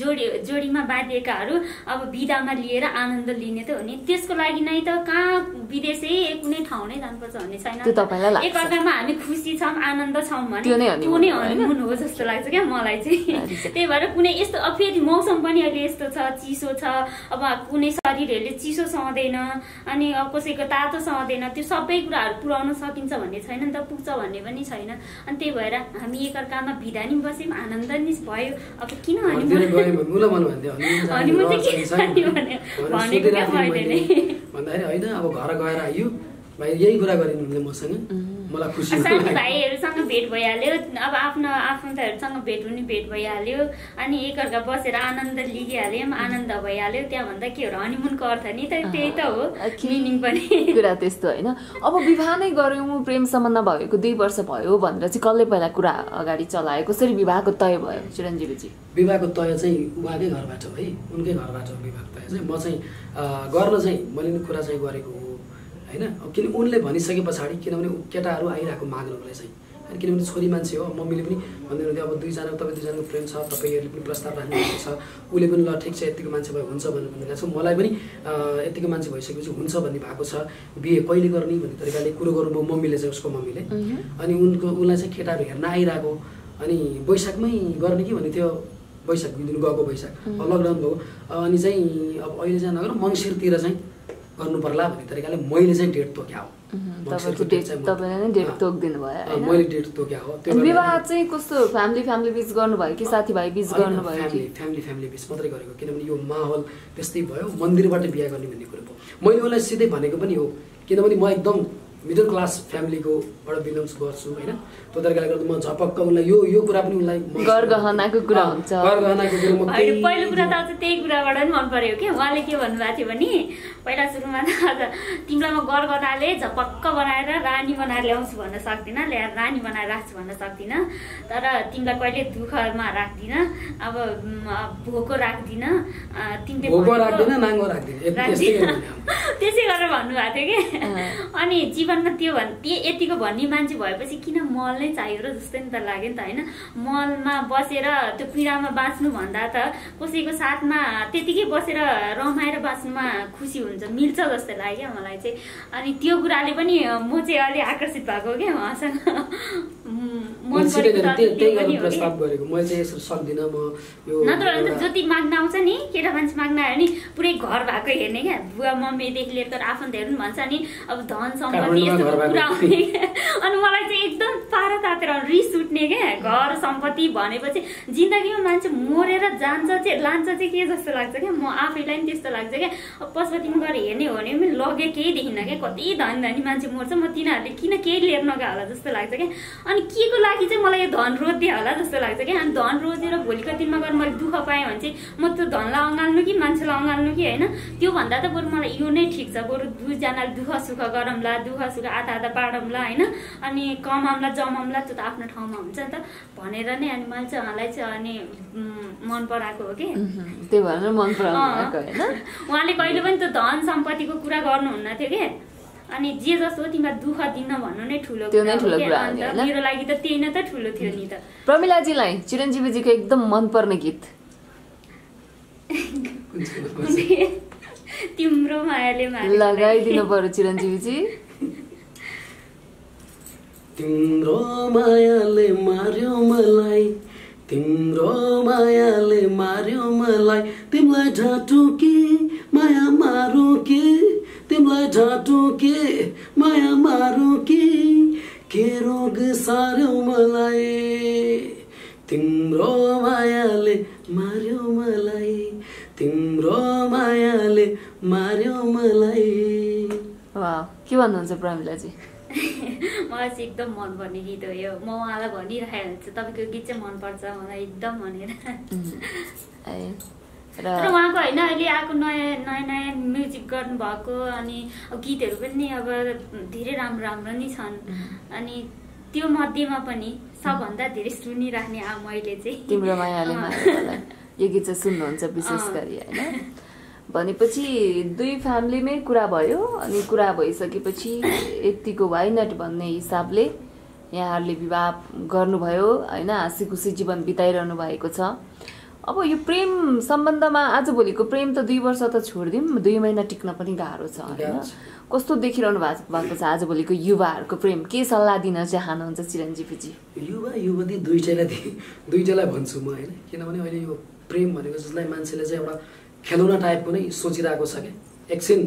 B: जोडी जोडीमा बाँधिएकाहरू अब बिदामा लिएर आनन्द लिने त हो नि। त्यसको लागि नै त कहाँ विदेशै कुनै ठाउँ नै जानुपर्छ भन्ने छैन? एकअर्कामा हामी खुसी छौँ आनन्द छौँ भने
C: त्यो नै
B: हनीमुन हो जस्तो लाग्छ क्या मलाई चाहिँ। (laughs) त्यही भएर कुनै यस्तो अब फेरि मौसम पनि अहिले यस्तो छ चिसो छ। अब कुनै शरीरहरूले चिसो सहँदैन अनि अब कसैको तातो सहँदैन त्यो सबै कुराहरू पुऱ्याउन सकिन्छ भन्ने छैन नि त पुग्छ भन्ने पनि छैन। अनि त्यही भएर हामी एकअर्कामा भिदा नि बस्यौँ आनन्द नि भयो। अब किन हनीमुन चाहिँ के।
A: भन्दाखेरि होइन अब घर गएर आइयो। भाइ यही कुरा गरिनु हुँदैन मसँग। लाग्यो।
B: साथीभाइहरूसँग भेट भइहाल्यो। अब आफ्नो आफन्तहरूसँग भेट हुने भेट भइहाल्यो। अनि एकअर्का बसेर आनन्द लिइहाल्यौँ। आनन्द भइहाल्यो। त्यहाँ भन्दा के हो हनीमुनको अर्थ नि? त त्यही त हो. मिनिङ पनि।
C: कुरा त्यस्तो होइन। अब विवाह नै गऱ्यौँ। प्रेम सम्बन्ध भएको दुई वर्ष भयो भनेर चाहिँ कसले पहिला कुरा अगाडि चलायो कसरी विवाहको तय भयो चिरञ्जीवीजी।
A: विवाहको तय चाहिँ उहाँकै घरबाट हो उनकै घरबाट विवाहको तय चाहिँ। म चाहिँ गर्न चाहिँ मैले नि कुरा चाहिँ गरेको हो। होइन? अब किन उनले भनिसके पछाडि किनभने केटाहरू आइरहेको माग्नुको लागि चाहिँ। होइन? किनभने छोरी मान्छे हो मम्मीले पनि भनिदिनु थियो अब दुईजना तपाईँ दुईजनाको प्रेम छ तपाईँहरूले पनि प्रस्ताव राख्नुभएको छ। उसले पनि ल ठिक छ यतिको मान्छे भयो हुन्छ भनेर भनिरहेको छ मलाई पनि यतिको मान्छे भइसकेपछि हुन्छ भन्ने भएको छ। बिहे कहिले गर्ने भन्ने तरिकाले कुरो गर्नुभयो मम्मीले चाहिँ उसको मम्मीले। अनि उनको उसलाई चाहिँ केटाहरू हेर्न आइरहेको। अनि वैशाखमै गर्ने कि भन्ने थियो? वैशाख गएको वैशाख। लकडाउन भयो। अनि चाहिँ अब अहिले चाहिँ नगर मङ्सिरतिर चाहिँ गर्नु पर्ला भन्ने तरिकाले मैले चाहिँ डेट तोक्या हो। मैले डेट तोक्या हो।
C: विवाह चाहिँ कस्तो फ्यामिली फ्यामिली बिच गर्नुभयो कि साथीभाइ बिच गर्नुभयो कि?
A: फ्यामिली फ्यामिली फ्यामिली बिच मात्रै गरेको किनभने यो माहौल त्यस्तै भयो मन्दिरबाट बिहा गर्ने भन्ने कुरो भयो। मैले उसलाई सिधै भनेको पनि हो किनभने म एकदम मिडल क्लास फ्यामिलीकोबाट बिलोङ्स गर्छु होइन? त्यो तरिकाले गर्दा म झपक्क उसलाई यो यो कुरा पनि उसलाई
C: गरगहनाको कुरा हुन्छ।
A: गरगहनाको कुरा
B: पहिलो कुरा त अझ त्यही कुराबाट पनि मन पर्यो क्या उहाँले के भन्नुभएको थियो भने पहिला सुरुमा त अझ तिमीलाई म गरगदाले झपक्क बनाएर रानी बनाएर ल्याउँछु भन्न सक्दिनँ ल्याएर रानी बनाएर राख्छु भन्न सक्दिनँ। तर तिमीलाई कहिले दुःखमा राख्दिनँ अब भोको राख्दिनँ तिमीले। (laughs) त्यसै गरेर भन्नुभएको थियो कि? अनि जीवनमा त्यो भन् त्यो यतिको भन्ने मान्छे भएपछि किन मल नै चाहियो र जस्तै नि त लाग्यो नि त होइन? मलमा बसेर त्यो पीडामा बाँच्नु भन्दा त कसैको साथमा त्यतिकै बसेर रमाएर बाँच्नुमा खुसी हुन्छ मिल्छ जस्तो लाग्यो क्या मलाई चाहिँ। अनि त्यो कुराले पनि म चाहिँ अलि आकर्षित भएको क्या उहाँसँग। नत्र जति माग्न आउँछ नि केटा मान्छे माग्न आयो नि पुरै घर भएको हेर्ने क्या। बुवा मम्मीदेखि लिएर तर आफन्तहरू पनि भन्छ नि अब धन सम्पत्ति यस्तो। कुरा आउने। अनि मलाई चाहिँ एकदम पारा तातेर रिस उठ्ने क्या घर सम्पत्ति भनेपछि जिन्दगीमा मान्छे मरेर जान्छ चाहिँ लान्छ चाहिँ के जस्तो लाग्छ क्या म आफैलाई पनि त्यस्तो लाग्छ क्या पशुपतिमा गएर हेर्ने हो भने पनि लगे केही देखिन्न क्या कति धनी धनी मान्छे मर्छ म तिनीहरूले किन केही लिएर नगयो होला जस्तो लाग्छ क्या अनि के को लागि चाहिँ मलाई यो धन रोजिदियो होला जस्तो लाग्छ क्या अनि धन रोजेर भोलिको दिनमा गएर मैले दुःख पाएँ भने चाहिँ म त्यो धनलाई अँगाल्नु कि मान्छेलाई अँगाल्नु कि होइन? त्यो भन्दा त बरु मलाई यो नै ठिक छ बरु दुईजनाले दुःख सुख गरौँला दुःख सुख आधा आधा बाँडौँला होइन? अनि कमाउँला जमाउँला त्यो त आफ्नो ठाउँमा हुन्छ नि त। भनेर नै अनि मैले चाहिँ उहाँलाई चाहिँ अनि मन पराएको हो कि।
C: त्यही भएर मन होइन। (laughs)
B: उहाँले कहिले पनि त्यो धन सम्पत्तिको कुरा गर्नुहुन्न थियो कि। अनि जे जस्तो तिमीलाई दुःख दिन भन्नु नै ठुलो
C: त्यो नै ठुलो। कुरा?
B: मेरो लागि त त्यही नै त ठुलो थियो नि त।
C: प्रमिलाजीलाई चिरञ्जीवीजीको एकदम मनपर्ने गीत? (laughs)
B: तिम्रो मायाले
C: लगाइदिनु पर्यो चिरञ्जीवीजी। (laughs)
A: तिम्रो मायाले मार्यो मलाई तिम्रो मायाले मार्यो मलाई। तिमीलाई ढाँटो कि? माया मारु कि? तिमीलाई ढाँटो कि? माया मारु कि? के रोग सार्यो मलाई? तिम्रो मायाले मार्यो मलाई तिम्रो मायाले मार्यो मलाई।
C: के भन्नुहुन्छ प्रमिलाजी? (laughs)
B: मलाई चाहिँ एकदम मनपर्ने गीत हो यो। म उहाँलाई भनिरहेको हुन्छु तपाईँको गीत चाहिँ मनपर्छ मलाई एकदम भनेर। (laughs) तर
C: र
B: उहाँको होइन अहिले आएको नयाँ नयाँ नयाँ म्युजिक गर्नुभएको अनि अब गीतहरू पनि अब धेरै राम्रो राम्रो नै छन्। अनि त्यो मध्येमा पनि सबभन्दा धेरै सुनिराख्ने आ मैले चाहिँ।
C: तिम्रो मायाले (laughs) यो गीत चाहिँ सुन्नुहुन्छ विशेष। गरी होइन? भनेपछि दुई फ्यामिलीमै कुरा भयो अनि कुरा भइसकेपछि यतिको वाइनट भन्ने हिसाबले यहाँहरूले विवाह गर्नुभयो होइन हाँसी खुसी जीवन बिताइरहनु भएको छ। अब यो प्रेम सम्बन्धमा आजभोलिको प्रेम त दुई वर्ष त छोडिदिउँ दुई महिना टिक्न पनि गाह्रो छ होइन। कस्तो देखिरहनु भएको छ आजभोलिको युवाहरूको प्रेम? के सल्लाह दिन चाहनुहुन्छ चिरञ्जीवीजी?
A: युवा युवती दुइटैलाई दुइटैलाई भन्छु म होइन। किनभने अहिले यो प्रेम भनेको जसलाई मान्छेले चाहिँ एउटा खेलौना टाइपको नै सोचिरहेको छ क्या। एकछिन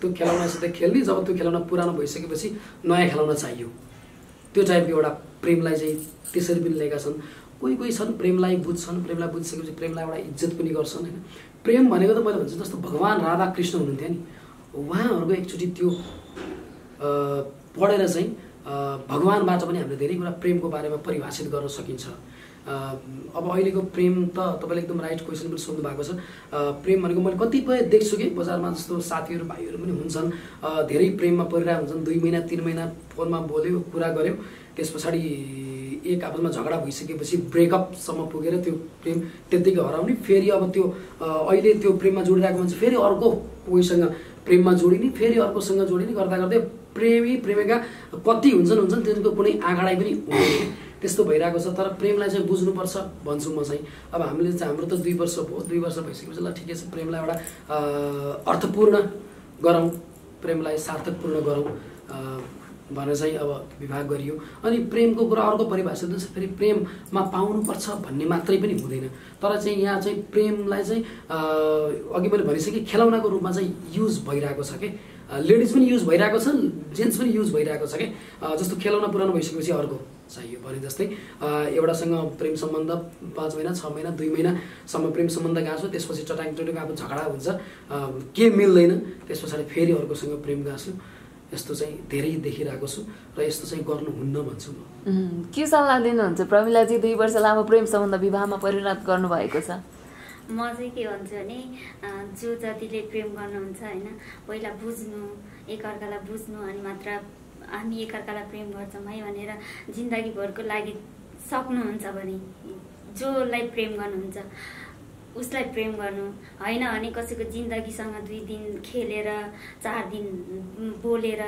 A: त्यो खेलौनासित खेल्ने जब त्यो खेलौना पुरानो भइसकेपछि नयाँ खेलौना चाहियो। त्यो टाइपको एउटा प्रेमलाई चाहिँ त्यसरी पनि लिएका छन्। कोही कोही छन् प्रेमलाई बुझ्छन् प्रेमलाई बुझिसकेपछि प्रेमलाई एउटा इज्जत पनि गर्छन् होइन। प्रेम भनेको त मैले भन्छु जस्तो भगवान् राधा कृष्ण हुनुहुन्थ्यो नि उहाँहरूको एकचोटि त्यो पढेर चाहिँ भगवान्बाट पनि हामीले धेरै कुरा प्रेमको बारेमा परिभाषित गर्न सकिन्छ। अब अहिलेको प्रेम त तपाईँले एकदम राइट क्वेसन पनि सोध्नु भएको छ। प्रेम भनेको मैले कतिपय देख्छु कि बजारमा जस्तो साथीहरू भाइहरू पनि हुन्छन्। धेरै प्रेममा परिरहेको हुन्छन्। दुई महिना तिन महिना फोनमा बोल्यो कुरा गऱ्यो त्यस पछाडि एक आपसमा झगडा भइसकेपछि ब्रेकअपसम्म पुगेर त्यो प्रेम त्यत्तिकै हराउने। फेरि अब त्यो अहिले त्यो प्रेममा जोडिरहेको मान्छे फेरि अर्को कोहीसँग प्रेममा जोडिने फेरि अर्कोसँग जोडिने गर्दा गर्दै प्रेमी प्रेमिका कति हुन्छन् हुन्छन् त्यसको कुनै आँगडा पनि हुँदैन। त्यस्तो भइरहेको छ तर प्रेमलाई चाहिँ बुझ्नुपर्छ भन्छु म चाहिँ। अब हामीले चाहिँ हाम्रो त दुई वर्ष भयो दुई वर्ष भइसकेपछि ल ठिकै छ प्रेमलाई एउटा अर्थपूर्ण गरौँ प्रेमलाई सार्थकपूर्ण गरौँ भनेर चाहिँ अब विवाह गरियो। अनि प्रेमको कुरा अर्को परिभाषित हुन्छ फेरि प्रेममा पाउनुपर्छ भन्ने मात्रै पनि हुँदैन। तर चाहिँ यहाँ चाहिँ प्रेमलाई चाहिँ अघि मैले भनिसकेँ खेलौनाको रूपमा चाहिँ युज भइरहेको छ कि? लेडिज पनि युज भइरहेको छ जेन्ट्स पनि युज भइरहेको छ कि? जस्तो खेलौना पुरानो भइसकेपछि अर्को। चाहियो भने जस्तै एउटासँग प्रेम सम्बन्ध पाँच महिना छ महिना दुई महिनासम्म प्रेम सम्बन्ध गाँच्यो त्यसपछि चटाङ चुटुङ अब झगडा हुन्छ के मिल्दैन त्यस पछाडि फेरि अर्कोसँग प्रेम गाँच्यो यस्तो चाहिँ धेरै देखिरहेको छु र यस्तो चाहिँ गर्नुहुन्न भन्छु म।
C: के सल्लाह दिनुहुन्छ? प्रमिलाजी दुई वर्ष लामो प्रेम सम्बन्ध विवाहमा परिणत गर्नुभएको छ।
B: म चाहिँ के भन्छु भने जो जतिले प्रेम गर्नुहुन्छ होइन पहिला बुझ्नु एकअर्कालाई बुझ्नु अनि मात्र हामी एकअर्कालाई प्रेम गर्छौँ है भनेर जिन्दगीभरको लागि सक्नुहुन्छ भने जसलाई प्रेम गर्नुहुन्छ। उसलाई प्रेम गर्नु। होइन भने कसैको जिन्दगीसँग दुई दिन खेलेर चार दिन बोलेर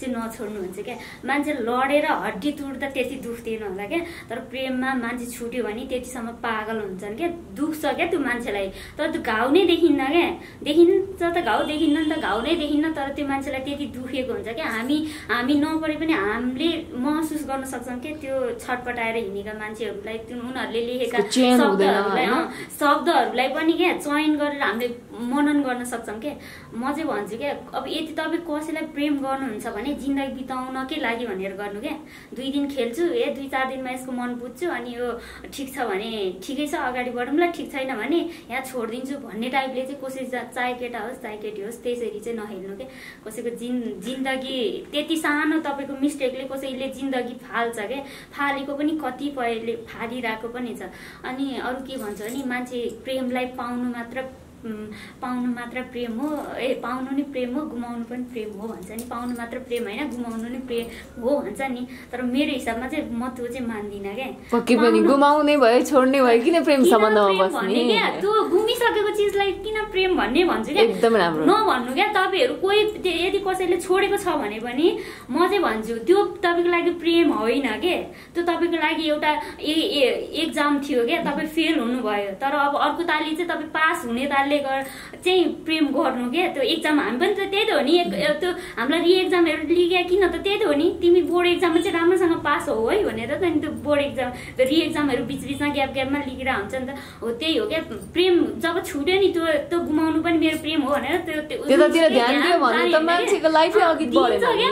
B: चाहिँ नछोड्नु हुन्छ क्या। मान्छे लडेर हड्डी तुड्दा त्यति दुख्दैन होला क्या। तर प्रेममा मान्छे छुट्यो भने त्यतिसम्म पागल हुन्छन् क्या। दुख्छ क्या त्यो मान्छेलाई। तर त्यो घाउ नै देखिन्न क्या। देखिन्छ त घाउ देखिन्न नि त घाउ नै देखिन्न तर त्यो मान्छेलाई त्यति दुखेको हुन्छ क्या। हामी हामी नपरे पनि हामीले महसुस गर्न सक्छौँ क्या त्यो छटपटाएर हिँडेका मान्छेहरूलाई। त्यो उनीहरूले लेखेका शब्दहरूलाई
C: होइन?
B: पनि क्या चयन गरेर हामीले मनन गर्न सक्छौँ क्या म चाहिँ भन्छु क्या अब यदि तपाईँ कसैलाई प्रेम गर्नुहुन्छ भने जिन्दगी बिताउनकै लागि भनेर गर्नु क्या दुई दिन खेल्छु ए दुई चार दिनमा यसको मन बुझ्छु अनि यो ठिक छ भने ठिकै छ अगाडि बढौँला ठिक छैन भने यहाँ छोडिदिन्छु भन्ने टाइपले चाहिँ कसै चाहे केटा होस् चाहे केटी होस् त्यसरी चाहिँ नहेर्नु क्या कसैको जिन जिन्दगी त्यति सानो तपाईँको मिस्टेकले कसैले जिन्दगी फाल्छ क्या फालेको पनि कतिपयले फालिरहेको पनि छ। अनि अरू के भन्छ भने मान्छे प्रेमलाई पाउनु मात्र पाउनु मात्र प्रेम हो ए पाउनु नि प्रेम हो गुमाउनु पनि प्रेम हो भन्छ नि। पाउनु मात्र प्रेम होइन गुमाउनु नि प्रेम हो भन्छ नि। तर मेरो हिसाबमा चाहिँ म त्यो चाहिँ मान्दिनँ क्या।
C: गुमाउने भयो छोड्ने भयो किन प्रेम सम्बन्धमा
B: भन्ने क्या?
C: बस्ने
B: त्यो गुमिसकेको चिजलाई किन प्रेम भन्ने भन्छु क्या?
C: एकदम राम्रो।
B: नभन्नु क्या तपाईँहरू कोही यदि कसैले छोडेको छ भने पनि म चाहिँ भन्छु त्यो तपाईँको लागि प्रेम होइन के? त्यो तपाईँको लागि एउटा ए- एक्जाम थियो क्या तपाईँ फेल हुनुभयो। तर अब अर्को तालि चाहिँ तपाईँ पास हुने तालले गर चाहिँ प्रेम गर्नु क्या? त्यो एक्जाम हामी पनि त त्यही त हो नि। त्यो हामीलाई रि एक्जामहरू लिग्या किन त त्यही त हो नि? तिमी बोर्ड एक्जाममा चाहिँ राम्रोसँग पास हो है भनेर त नि त्यो बोर्ड एक्जाम त्यो रि एक्जामहरू बिच बिचमा ग्याप ग्यापमा लिएर हुन्छ नि त। हो त्यही हो क्या। प्रेम जब छुट्यो नि त्यो त्यो गुमाउनु पनि मेरो प्रेम हो भनेर त्यो।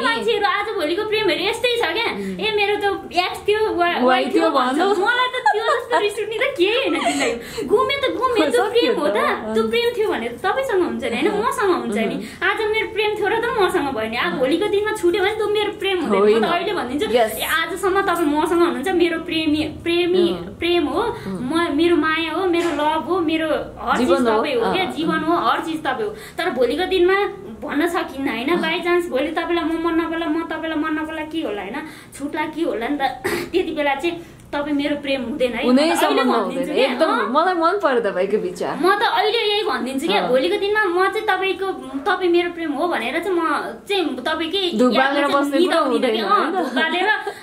B: मान्छेहरू आजभोलिको प्रेमहरू यस्तै छ क्या। ए मेरो त एक्स थियो। मलाई त त्यो जस्तो रिस उठ्ने त केही होइन घुमे त घुमे त्यो प्रेम हो त। त्यो प्रेम थियो भने त तपाईँसँग हुन्छ नि होइन? मसँग हुन्छ नि। आज मेरो प्रेम थियो र त मसँग भयो नि। अब भोलिको दिनमा छुट्यो भने त्यो मेरो प्रेम हुँदैन। म। त अहिले भनिदिन्छु आजसम्म तपाईँ मसँग हुनुहुन्छ मेरो प्रेमी प्रेमी प्रेम हो। म मेरो माया हो मेरो लभ हो मेरो हर चिज। तपाईँ हो क्या। जीवन हो हर चिज तपाईँ हो। तर भोलिको दिनमा भन्न सकिन्न होइन? बाइचान्स भोलि तपाईँलाई म मन नपर्ला म तपाईँलाई मन नपर्ला के होला होइन? छुट्ला के होला नि त? (clears throat) त्यति बेला चाहिँ तपाईँ मेरो प्रेम हुँदैन है।
C: मलाई मन पर्यो तपाईँको विचार।
B: म त अहिले यही भनिदिन्छु क्या। भोलिको दिनमा म चाहिँ तपाईँको तपाईँ मेरो प्रेम हो भनेर चाहिँ म चाहिँ तपाईँकै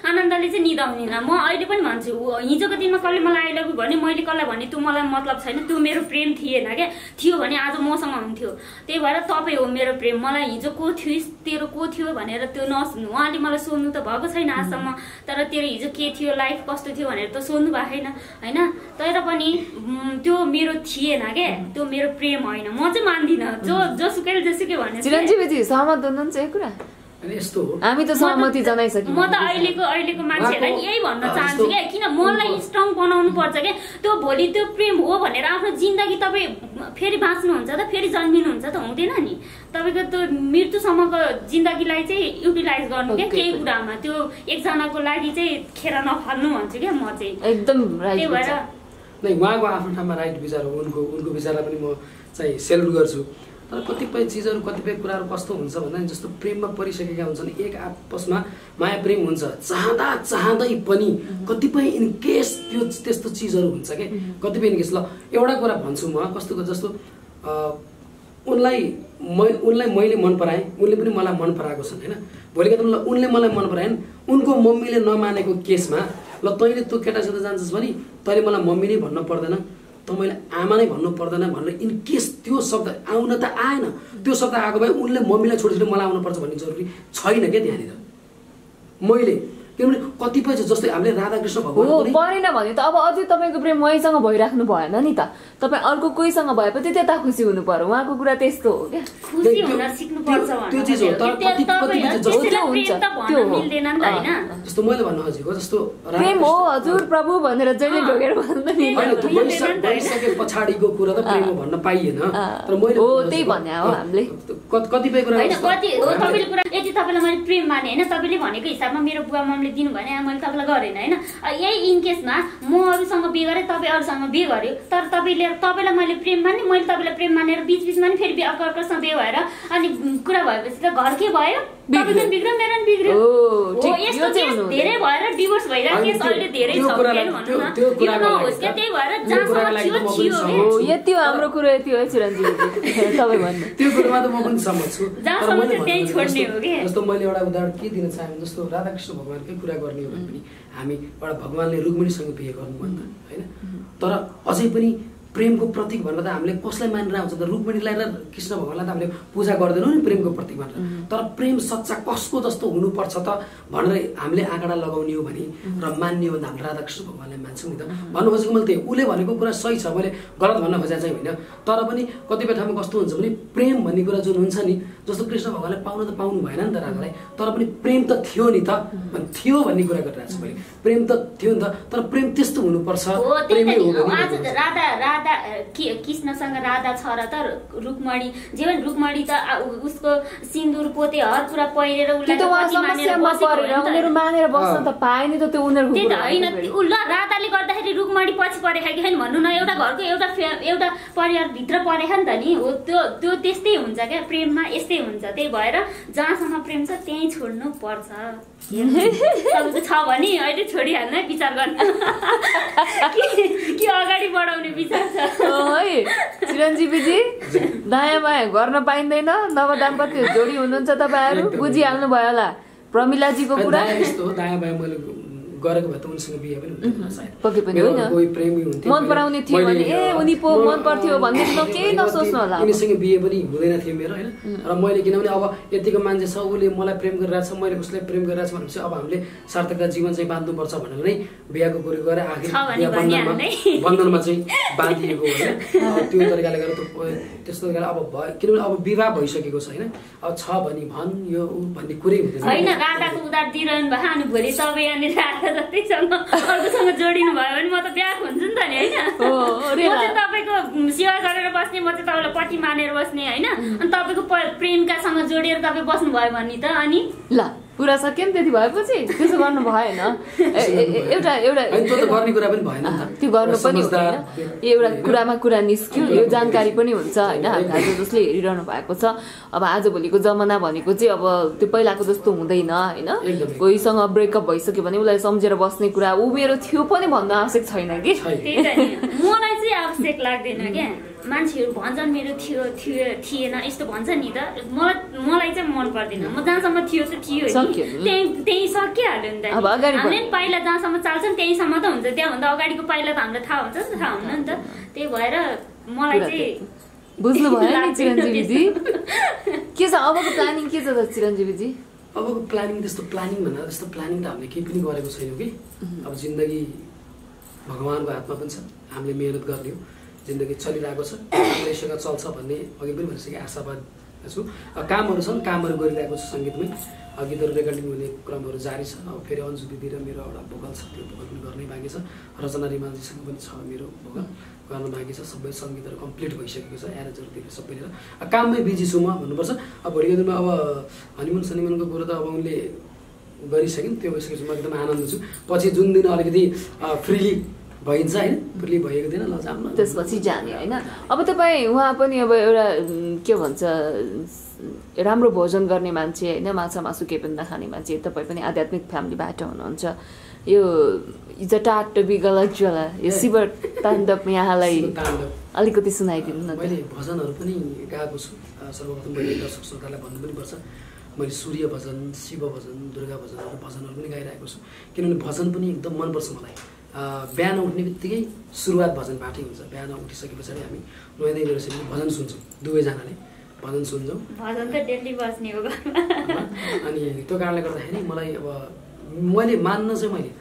B: आनन्दले चाहिँ निदाउँदिनँ म अहिले पनि भन्छु हिजोको दिनमा कसले मलाई आई लभ यु भने मैले कसलाई भने त्यो मलाई मतलब छैन त्यो मेरो प्रेम थिएन क्या। थियो भने आज मसँग हुन्थ्यो। त्यही भएर तपाईँ हो मेरो प्रेम। मलाई हिजो को थिइस् तेरो को थियो भनेर त्यो नसुन्नु। उहाँले मलाई सोध्नु त भएको छैन आजसम्म तर तेरो हिजो के थियो लाइफ कस्तो थियो भनेर त सोध्नु भएको छैन होइन? तर पनि त्यो मेरो थिएन क्या त्यो मेरो प्रेम होइन। म चाहिँ मान्दिनँ। जो जोसुकैले जोसुकै भने
C: हामी त सहमति जनाइसक्यौँ।
B: म त अहिलेको अहिलेको मान्छेहरूलाई यही भन्न चाहन्छु क्या किन मनलाई स्ट्रङ बनाउनु पर्छ क्या? त्यो भोलि त्यो प्रेम हो भनेर आफ्नो जिन्दगी तपाईँ फेरि बाँच्नुहुन्छ त फेरि जन्मिनुहुन्छ त हुँदैन नि। तपाईँको त्यो मृत्युसम्मको जिन्दगीलाई चाहिँ युटिलाइज गर्नु क्या केही. कुरामा। त्यो एकजनाको लागि चाहिँ खेर नफाल्नु भन्छु क्या म चाहिँ।
C: एकदम राइट
B: त्यही भएर।
A: नै उहाँको आफ्नो ठाउँमा राइट विचार हो। उनको उनको विचारलाई पनि म चाहिँ सेल्युट गर्छु। तर कतिपय चिजहरू कतिपय कुराहरू कस्तो हुन्छ भन्दा जस्तो प्रेममा परिसकेका हुन्छन् एक आपसमा माया प्रेम हुन्छ। चाहँदा चाहँदै पनि कतिपय इन केस त्यो त्यस्तो चिजहरू हुन्छ क्या कतिपय इन केस ल एउटा कुरा भन्छु म कस्तो जस्तो उनलाई मै उनलाई मैले मन पराएँ उनले पनि मलाई मन पराएको छन् होइन? भोलिका दिनमा ल उनले मलाई मन पराएन् उनको मम्मीले नमानेको केसमा ल तैँले त्यो केटासित जान्छस् भने तैँले मलाई मम्मी नै भन्नु पर्दैन। त मैले आमा नै भन्नु पर्दैन भनेर इन केस त्यो शब्द आउन त आएन। त्यो शब्द आएको भए उनले मम्मीलाई छोडेर मलाई आउनुपर्छ भन्ने जरुरी छैन क्या त्यहाँनिर। मैले किनभने कतिपय छ जस्तै हामीले राधाकृष्ण
C: हो
A: भगवान्
C: परेन भने त। अब अझै तपाईँको प्रेम उहीसँग भइराख्नु भएन नि त। तपाईँ अर्को कोहीसँग भए पनि त्यता खुसी हुनु पर्यो। उहाँको कुरा त्यस्तो हो क्या।
B: भन्न
A: जस्तो मैले भन्न खोजेको जस्तो
C: प्रेम हो
A: राधाकृष्ण-
C: हजुर प्रभु भनेर जहिले। ढोगेर भन्दा नि।
A: पछाडिको कुरा त प्रेम हो भन्न पाइएन। तर मैले
C: हो,
A: भन्न
C: त्यही
A: खोजेको-
C: भने हो हामीले।
A: कत- कतिपय कुरा
B: होइन
A: जस्तो-
B: कति हो
A: हामीले-
B: तपाईँले कुरा यदि तपाईँलाई मैले प्रेम माने। होइन तपाईँले भनेको हिसाबमा मेरो बुवा मम्मीले दिनु भने मैले तपाईँलाई गरेन होइन? यही इनकेसमा म अरूसँग बिहे गरेँ तपाईँ अरूसँग बिहे गर्यो तर तपाईँले तपाईँलाई मैले प्रेम माने मैले तपाईँलाई प्रेम मानेर बिच बिचमा नि फेरि अर्को अर्कोसँग बिहे भएर अनि कुरा भएपछि त घर के भयो? धेरै भएर डिभोर्स भइरहेको केस अहिले धेरै छ त्यही भएर
C: यति हो हाम्रो कुरो यति हो चिरञ्जीवी (laughs) तपाईँ भन्नु।
A: त्यो कुरोमा त म पनि सहमत छु जस्तो-
B: हो कि?
A: जस्तो मैले एउटा उदाहरण के दिन चाहेँ जस्तो राधाकृष्ण भगवान्कै कुरा गर्ने हो भने पनि हामी एउटा भगवान्ले रुक्मिणीसँग बिहे गर्नुभन्दा होइन? तर अझै पनि प्रेमको प्रतीक भनेर त हामीले कसलाई मानेर आउँछ त रुक्मिणीलाई र कृष्ण भगवान्लाई त हामीले पूजा गर्दैनौँ नि प्रेमको प्रतीक भनेर। तर प्रेम सच्चा कसको जस्तो हुनुपर्छ त भनेर हामीले आँकडा लगाउने हो भने र मान्ने हो भने हामीले राधाकृष्ण भगवान्लाई मान्छौँ नि त। भन्नु खोजेको मैले त्यही उसले भनेको कुरा सही छ मैले गलत भन्न खोजेको चाहिँ होइन। तर पनि कतिपय ठाउँमा कस्तो हुन्छ भने प्रेम भन्ने कुरा जुन हुन्छ नि जस्तो कृष्ण भगवान्ले पाउन त पाउनु भएन नि त राधालाई तर पनि प्रेम त थियो नि त। थियो भन्ने कुरा गरिरहेको छु मैले। प्रेम त थियो नि त तर प्रेम त्यस्तो हुनुपर्छ। प्रेमै
B: त
A: हो
B: राधा कि- कृष्णसँग राधा छ र त रुक्मणी जे पनि रुक्मणी त उसको सिन्दुर पोते हर कुरा पहिरेर उसलाई होइन ल राधाले गर्दाखेरि रुक्मणी पछि परेको कि छैन भन्नु न एउटा घरको एउटा एउटा परिवारभित्र परेको नि त नि। हो त्यो त्यो त्यस्तै हुन्छ क्या प्रेममा यस्तै हुन्छ। त्यही भएर जहाँसम्म प्रेम छ त्यहीँ छोड्नु पर्छ। तपाईँको छ भने अहिले छोडिहाल्नु है विचार गर्न (laughs) कि अगाडि बढाउने विचार।
C: हो चिरञ्जीवीजी दायाँ बायाँ गर्न पाइँदैन नव दाम्पत्य जोडी हुनुहुन्छ तपाईँहरू। बुझिहाल्नु भयो होला प्रमिलाजीको कुरा
A: यस्तो दायाँ बायाँ मैले गरेको भए त उनीसँग बिहे पनि। उनीसँग बिहे पनि हुँदैन थियो मेरो होइन? र मैले किनभने अब यतिको मान्छे छ उसले मलाई प्रेम गरिरहेको छ मैले उसलाई प्रेम गरिरहेको छु भनेपछि अब हामीले सार्थकता जीवन चाहिँ बाँध्नुपर्छ भनेर नै बिहाको कुरो गरेर आखिर बन्धनमा चाहिँ बाँधिएको हो होइन? अब त्यो तरिकाले गरेर त्यो त्यस्तो तरिकाले अब भयो किनभने अब विवाह भइसकेको छ होइन? अब छ भने भन् यो भन्ने कुरै हुँदैन।
B: अर्कोसँग जोडिनु भयो भने म त बिहा हुन्छु नि त नि होइन? म। चाहिँ तपाईँको सेवा गरेर बस्ने म चाहिँ तपाईँलाई पट्टि मानेर बस्ने होइन? अनि तपाईँको प्रेमिकासँग जोडिएर तपाईँ बस्नुभयो भने त अनि?
C: ल। कुरा सक्यो नि त्यति भएपछि? त्यसो गर्नु भएन। (laughs) एउटा एउटा
A: त्यो त गर्ने कुरा पनि भएन नि त।
C: त्यो गर्नु
A: एउटा
C: पनि
A: समझदार
C: हुँदैन। एउटा कुरामा कुरा निस्क्यो यो जानकारी पनि हुन्छ होइन?
A: एकदमै।
C: आज जसले हेरिरहनु भएको छ। अब आजभोलिको जमाना भनेको चाहिँ अब त्यो पहिलाको जस्तो हुँदैन होइन। कोहीसँग ब्रेकअप भइसक्यो भने उसलाई सम्झेर बस्ने कुरा ऊ मेरो थियो पनि भन्न आवश्यक छैन कि?
A: छैन।
B: त्यही त नि। मलाई चाहिँ आवश्यक लाग्दैन क्या। मान्छेहरू भन्छन् मेरो थियो थियो थिएन यस्तो भन्छ नि त। मलाई मलाई चाहिँ मन पर्दैन। म जहाँसम्म थियो त थियो। त्यहीँ त्यहीँ सकिहाल्यो नि त। पनि पाइला जहाँसम्म चाल्छौँ त्यहीँसम्म त हुन्छ। त्यहाँभन्दा अगाडिको पाइला त हामीलाई थाहा हुन्छ नि त थाहा हुन्न नि त। त्यही भएर मलाई चाहिँ
C: बुझ्नु भयो नि (laughs) चिरञ्जीवीजी? के छ? अबको प्लानिङ के छ त चिरञ्जीवीजी?
A: अबको प्लानिङ त्यस्तो प्लानिङ भनेर त्यस्तो प्लानिङ त हामीले केही पनि गरेको छैनौँ कि। अब जिन्दगी भगवान्को हातमा पनि छ। हामीले मिहिनेत गर्ने हो जिन्दगी चलिरहेको छ। राम्रैसँग चल्छ भन्ने अघि पनि भनिसकेँ आशावाद छु। कामहरू छन् कामहरू गरिरहेको छु सङ्गीतमै। गीतहरू रेकर्डिङ हुने क्रमहरू जारी छ अब फेरि अन्जु दिदी र मेरो एउटा भोकल छ त्यो भोकल पनि गर्नै बाँकी छ। रचना रिमालजीसँग पनि छ मेरो भोकल गर्न बाँकी छ। सबै सङ्गीतहरू कम्प्लिट भइसकेको छ एरेन्जहरूतिर सबै लिएर काममै बिजी छु म भन्नुपर्छ। अब भोलिको दिनमा अब हनिमुन सनिमुनको कुरो त अब उनले गरिसक्यौँ त्यो भइसकेपछि म एकदम आनन्द छु। पछि जुन दिन अलिकति फ्रिली भइन्छ होइन? फ्रिली भएको दिन ल जाऊँ न।
C: त्यसपछि जाने होइन? अब तपाईँ उहाँ पनि अब एउटा के भन्छ राम्रो भोजन गर्ने मान्छे होइन? माछा मासु केही पनि नखाने मान्छे तपाईँ पनि आध्यात्मिक फ्यामिलीबाट हुनुहुन्छ। यो जटाट गलत ज्वाला। यो शिव ताण्डव यहाँलाई। अलिकति सुनाइदिनु न
A: मैले भजनहरू पनि गाएको छु। सर्वप्रथम मैले दर्शक श्रोतालाई भन्नु पनि पर्छ। मैले सूर्य भजन शिव भजन दुर्गा भजनहरू भजनहरू पनि गाइरहेको छु। किनभने भजन पनि एकदम मनपर्छ मलाई। बिहान उठ्ने बित्तिकै सुरुवात भजनबाटै हुन्छ। बिहान उठिसके पछाडि हामी नुहाइँदै गएपछि भजन सुन्छौँ दुवैजनाले भजन सुन्छौँ।
B: भजन त डेली बस्ने हो घरमा।
A: अनि त्यो कारणले गर्दाखेरि मलाई अब मैले मान्न चाहिँ मैले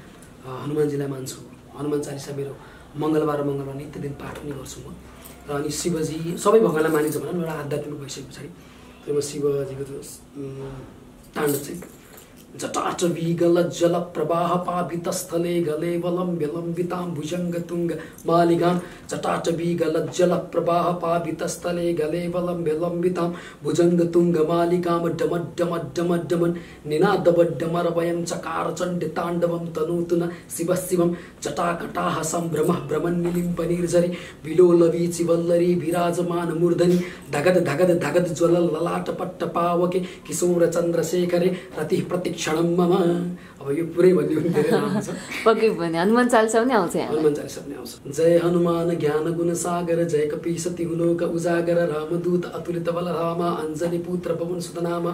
A: हनुमानजीलाई मान्छु। हनुमान चालिसा मेरो मङ्गलबार मङ्गलबार नित्य दिन पाठ पनि गर्छु म। र अनि शिवजी सबै भगवान्लाई मानिन्छ भनौँ न एउटा आध्यात्मिक भइसके पछाडि त्यो म शिवजीको ताण्डव चाहिँ जटाटवीगलज्जलप्रवाहपाभितस्थले गलेवलं विलम्बितां भुजङ्गतुङ्ग मालिगां जटाटवीगलज्जलप्रवाहपाभितस्थले गलेवलं विलम्बितां भुजङ्गतुङ्गमालिकां डमड्डमड्डमड्डमन्। निनादबड्डमरवयं चकारचण्डिताण्डवं तनोतु न शिवः शिवं विलोल वीचि वल्लरी विराजमान मूर्धनि धगद धगद धगद ज्वलललाटपट्टपावके किशोरचन्द्रशेखरे रति प्रति क्षण मम अब यो पुरै भन्यो भने धेरै (laughs) लामो छ
C: पक्कै पनि हनुमान चालिसा पनि आउँछ
A: हनुमान चालिसा पनि आउँछ। जय हनुमान ज्ञान गुण सागर जय कपीसति हुलोक उजागर रामदूत अतुलित बल राम अंजनी पुत्र पवन सुतनाम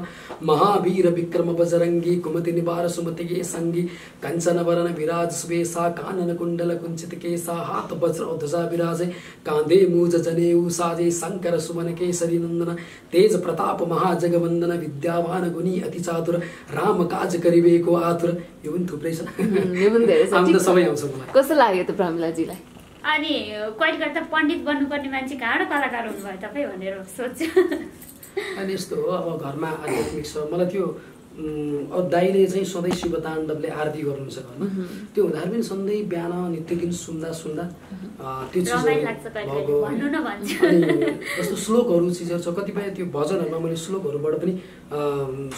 A: महावीर विक्रम बजरंगी कुमति निवार सुमति के संगी कंचन वरण विराज सुवेशा कानन कुंडल कुंचित केसा हाथ वज्र ध्वजा विराजे कांधे मूज जनेऊ साजे शंकर सुमन केसरी नंदन तेज प्रताप महाजगवंदन विद्यावान गुणी अति चातुर राम काज करिबेको आतुर यो पनि थुप्रै छ।
C: यो पनि धेरै छ।
A: त। सबै आउँछ मलाई।
C: कस्तो लाग्यो त प्रमिलाजीलाई
B: अनि कहिले गर्दा पण्डित बन्नुपर्ने मान्छे कहाँबाट कलाकार हुनुभयो तपाईँ भनेर सोध्छु
A: अनि यस्तो हो अब घरमा आध्यात्मिक छ। मलाई त्यो अब दाइले चाहिँ सधैँ शिव ताण्डवले आरती गर्नुहुन्छ घरमा त्यो हुँदाखेरि पनि सधैँ बिहान नित्य दिन सुन्दा सुन्दा त्यो अनि जस्तो श्लोकहरू चिजहरू छ कतिपय त्यो भजनहरूमा मैले श्लोकहरूबाट पनि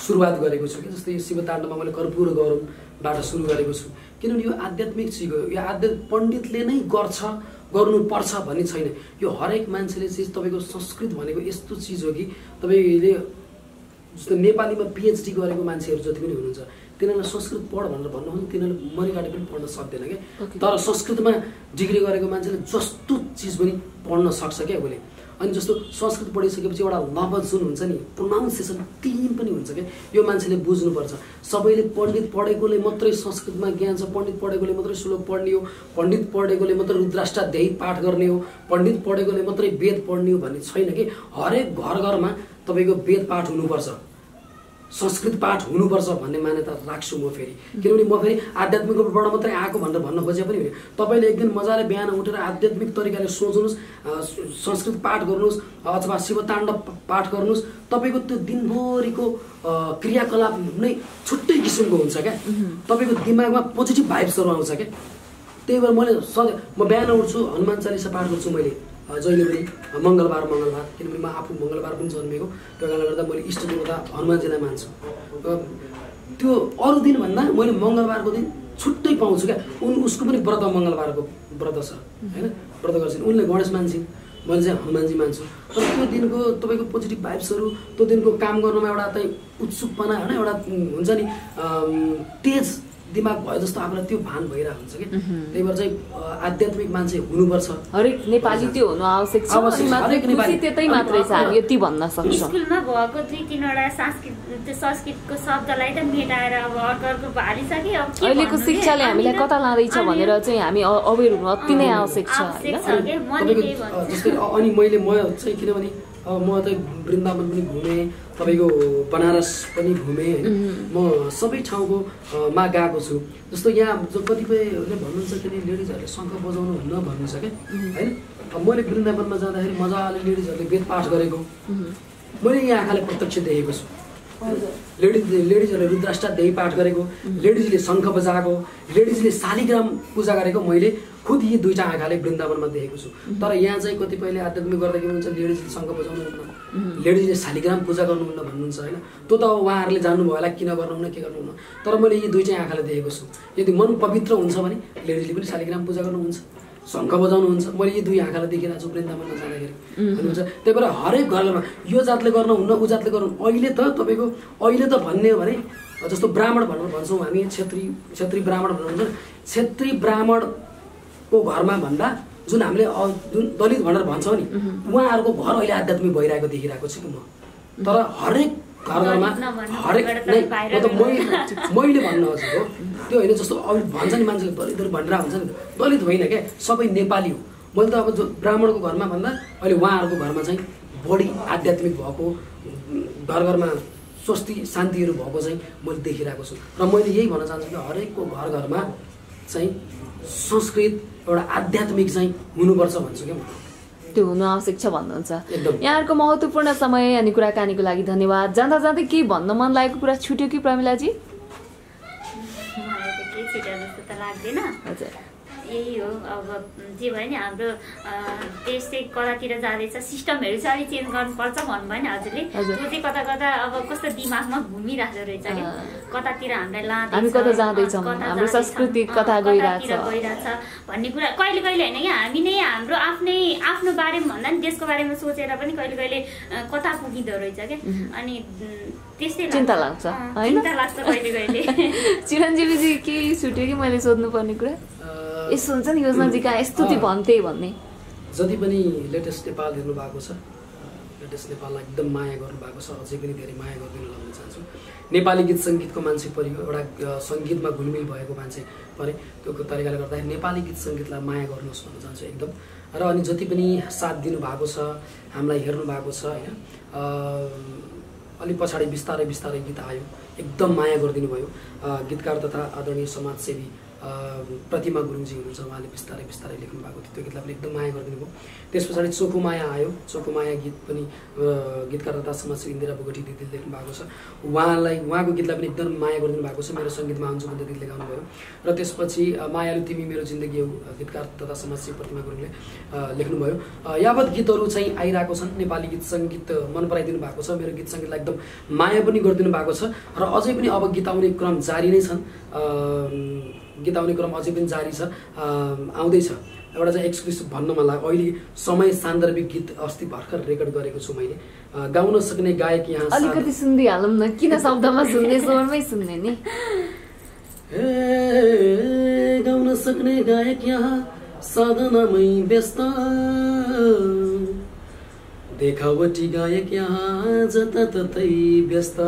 A: सुरुवात गरेको छु कि जस्तै यो शिव ताण्डवमा मैले कर्पुर गौरवबाट सुरु गरेको छु। किनभने यो आध्यात्मिक चिज हो यो आध्यात्मिक पण्डितले नै गर्छ गर्नुपर्छ भन्ने छैन। यो हरेक मान्छेले चाहिँ तपाईँको संस्कृत भनेको यस्तो चिज हो कि तपाईँले जस्तो नेपालीमा पिएचडी गरेको मान्छेहरू जति पनि हुनुहुन्छ तिनीहरूलाई संस्कृत पढ भनेर भन्नुहुन्छ तिनीहरूले मरिकाटे पनि पढ्न सक्दैन. क्या। तर संस्कृतमा डिग्री गरेको मान्छेले जस्तो चिज पनि पढ्न सक्छ क्या उसले। अनि जस्तो संस्कृत पढिसकेपछि एउटा लवज जुन हुन्छ नि प्रोनाउन्सिएसन क्लिन पनि हुन्छ क्या। यो मान्छेले बुझ्नुपर्छ। सबैले पण्डित पढेकोले मात्रै संस्कृतमा ज्ञान छ पण्डित पढेकोले मात्रै श्लोक पढ्ने हो पण्डित पढेकोले मात्रै रुद्राष्टाध्यायी पाठ गर्ने हो पण्डित पढेकोले मात्रै वेद पढ्ने हो भन्ने छैन कि। हरेक घर घरमा तपाईँको वेद पाठ हुनुपर्छ। संस्कृत पाठ हुनुपर्छ भन्ने मान्यता राख्छु म फेरि। किनभने म फेरि आध्यात्मिक रूपबाट मात्रै आएको भनेर भन्न खोजे पनि होइन तपाईँले एक दिन मजाले बिहान उठेर आध्यात्मिक तरिकाले सोच्नुहोस् संस्कृत पाठ गर्नुहोस् अथवा शिव ताण्डव पाठ गर्नुहोस् तपाईँको त्यो दिनभरिको क्रियाकलाप नै छुट्टै किसिमको हुन्छ क्या। तपाईँको दिमागमा पोजिटिभ भाइब्सहरू आउँछ क्या। त्यही भएर मैले सधैँ म बिहान उठ्छु हनुमान चालिसा पाठ गर्छु मैले। जहिले पनि मङ्गलबार मङ्गलबार किनभने म आफू मङ्गलबार पनि जन्मेको त्यो कारणले गर्दा मैले इष्ट देवता हनुमानजीलाई मान्छु। त्यो अरू दिनभन्दा मैले मङ्गलबारको दिन छुट्टै पाउँछु क्या। उन उसको पनि व्रत मङ्गलबारको व्रत छ होइन? व्रत गर्छन्। उनले गणेश मान्छन् मैले चाहिँ हनुमानजी मान्छु। तर त्यो दिनको तपाईँको पोजिटिभ भाइब्सहरू त्यो दिनको काम गर्नुमा एउटा चाहिँ उत्सुकपना होइन? एउटा हुन्छ नि तेज दिमाग भयो जस्तो आफूलाई त्यो भान भइरहेको हुन्छ कि? त्यही भएर चाहिँ आध्यात्मिक मान्छे हुनुपर्छ।
C: हरेक नेपाली त्यो हुनु आवश्यक छ।
A: छ, हरेक नेपाली।
C: त्यतै मात्रै छ। हामी यति भन्न सक्छौँ।
B: स्कुलमा भएको दुई तिनवटा संस्कृत त्यो संस्कृतको शब्दलाई त मेटाएर अब अर्को अर्को हालिसक्यो अब के
C: अहिलेको? शिक्षाले हामीलाई
B: त-
C: कता लाँदैछ भनेर चाहिँ हामी अवेर हुनु अति नै आवश्यक छ होइन?
B: छ।
A: अनि मैले म चाहिँ किनभने अब म चाहिँ वृन्दावन पनि घुमेँ। तपाईँको बनारस पनि घुमेँ। होइन म सबै ठाउँको मा गएको छु। जस्तो यहाँ जो कतिपयले भन्नुहुन्छ कि लेडिजहरूले शङ्ख बजाउनु हुन्न भन्नुहुन्छ क्या होइन? मैले वृन्दावनमा जाँदाखेरि मजाले लेडिजहरूले वेद पाठ गरेको। मैले यहाँ आँखाले प्रत्यक्ष देखेको छु। लेडिज लेडिजहरूले रुद्राष्टाध्यायी पाठ गरेको लेडिजले शङ्ख बजाएको लेडिजले शालिग्राम पूजा गरेको मैले खुद यी दुईवटा आँखाले वृन्दावनमा देखेको छु। तर यहाँ चाहिँ कतिपयले आध्यात्मिक गर्दा के हुन्छ लेडिजले शङ्ख बजाउनुहुन्न लेडिजले शालिग्राम पूजा गर्नुहुन्न भन्नुहुन्छ होइन? त्यो त अब उहाँहरूले जान्नुभयो होला किन गर्नुहुन्न के गर्नुहुन्न तर मैले यी दुईटै आँखाले देखेको छु। यदि मन पवित्र हुन्छ भने लेडिजले पनि शालिग्राम पूजा गर्नुहुन्छ शङ्ख बजाउनुहुन्छ मैले यी दुई आँखालाई देखिरहेको छु वृन्दावनमा जाँदाखेरि। भन्नुहुन्छ त्यही भएर हरेक घरमा यो जातले गर्नुहुन्न ऊ जातले गर्नु अहिले त तपाईँको अहिले त भन्ने हो भने जस्तो ब्राह्मण भनेर भन्छौँ हामी छेत्री छेत्री ब्राह्मण भनेर भन्छ छेत्री ब्राह्मणको घरमा भन्दा जुन हामीले जुन दलित भनेर भन्छौँ नि उहाँहरूको घर अहिले आध्यात्मिक भइरहेको देखिरहेको छु कि म। तर हरेक घर घरमा
B: दलित
A: हरेक नै। मैले (laughs) भन्न खोजेको त्यो होइन जस्तो अब भन्छ नि मान्छेले दलितहरू भनेर हुन्छ नि दलित होइन क्या सबै नेपाली हो। मैले त अब जो ब्राह्मणको घरमा भन्दा अहिले उहाँहरूको घरमा चाहिँ बढी आध्यात्मिक भएको घर घरमा स्वस्ति शान्तिहरू भएको चाहिँ मैले देखिरहेको छु। र मैले यही भन्न चाहन्छु कि हरेकको घर घरमा चाहिँ संस्कृत एउटा आध्यात्मिक चाहिँ हुनुपर्छ भन्छु क्या म।
C: त्यो हुनु आवश्यक छ भन्नुहुन्छ। यहाँहरूको महत्त्वपूर्ण समय अनि कुराकानीको लागि धन्यवाद। जाँदा जाँदै केही भन्न मन लागेको कुरा छुट्यो कि प्रमिलाजी?
B: मलाई त केही छिटो जस्तो त लाग्दैन।
C: हजुर।
B: यही हो। अब जे भयो नि हाम्रो देश चाहिँ कतातिर जाँदैछ सिस्टमहरू चाहिँ अलिक चेन्ज गर्नुपर्छ भन्नुभयो नि हजुरले।
C: हजुर।
B: त्यो चाहिँ कता कता अब कस्तो दिमागमा घुमिरहेको रहेछ कि। कतातिर हामीलाई लाँदैछ
C: कता जाँदैछौँ, हाम्रो संस्कृति कता गइरहेछ।
B: भन्ने कुरा कहिले कहिले होइन कि? हामी नै हाम्रो आफ्नै आफ्नो बारेमा भन्दा नि देशको बारेमा सोचेर पनि कहिले कहिले कता पुगिँदो रहेछ क्या अनि
C: चिन्ता लाग्छ, होइन?
B: चिन्ता लाग्छ कहिले कहिले। (laughs)
C: चिरञ्जीवीजी केही छुट्यो कि मैले सोध्नुपर्ने कुरा? यस्तो हुन्छ नि योजनाजीका यस्तो चाहिँ भन्थे भन्ने।
A: जति पनि लेटेस्ट नेपाल हेर्नु भएको छ लेटेस्ट नेपाललाई एकदम माया गर्नु भएको छ अझै पनि धेरै माया गरिदिनु भन्न चाहन्छु। नेपाली गीत सङ्गीतको मान्छे परियो एउटा सङ्गीतमा घुलमिल भएको मान्छे परे त्यो तरिकाले गर्दाखेरि नेपाली गीत सङ्गीतलाई माया गर्नुहोस् भन्न चाहन्छु एकदम। र अनि जति पनि साथ दिनुभएको छ हामीलाई हेर्नु भएको छ होइन? अ, अलिक पछाडि बिस्तारै बिस्तारै गीत आयो। एकदम माया गरिदिनु भयो गीतकार तथा आदरणीय समाजसेवी प्रतिमा गुरुङजी हुनुहुन्छ उहाँले बिस्तारै बिस्तारै लेख्नु भएको थियो। त्यो गीतलाई पनि एकदम माया गरिदिनु भयो। त्यस पछाडि चोखो माया आयो। चोखो माया गीत पनि गीतकार तथा समाजसेवी इन्दिरा बोगटी दिदीले लेख्नु भएको छ। उहाँलाई उहाँको गीतलाई पनि एकदम माया गरिदिनु भएको छ। मेरो सङ्गीतमा आउँछु भन्दै गीत लेखाउनु भयो। र त्यसपछि मायालु तिमी मेरो जिन्दगी हो गीतकार तथा समाजसेवी प्रतिमा गुरुङले लेख्नुभयो यावत गीतहरू चाहिँ आइरहेको छन्। नेपाली गीत सङ्गीत मन पराइदिनु भएको छ। मेरो गीत सङ्गीतलाई एकदम माया पनि गरिदिनु भएको छ। र अझै पनि अब गीत आउने क्रम जारी नै छन्। गीत आउने क्रम अझै पनि जारी छ आउँदैछ। एउटा चाहिँ एक्सक्लुसिभ भन्न मन लाग्यो अहिले समय सान्दर्भिक गीत अस्ति भर्खर रेकर्ड गरेको छु मैले। गाउन सक्ने गायक यहाँ
C: अलिकति सुनिदिइहालौँ न किन शब्दमा सुन्ने स्वरमै सुन्ने नि?
A: गाउन सक्ने गायक यहाँ साधनामै व्यस्त। देखावटी गायक यहाँ जताततै व्यस्त।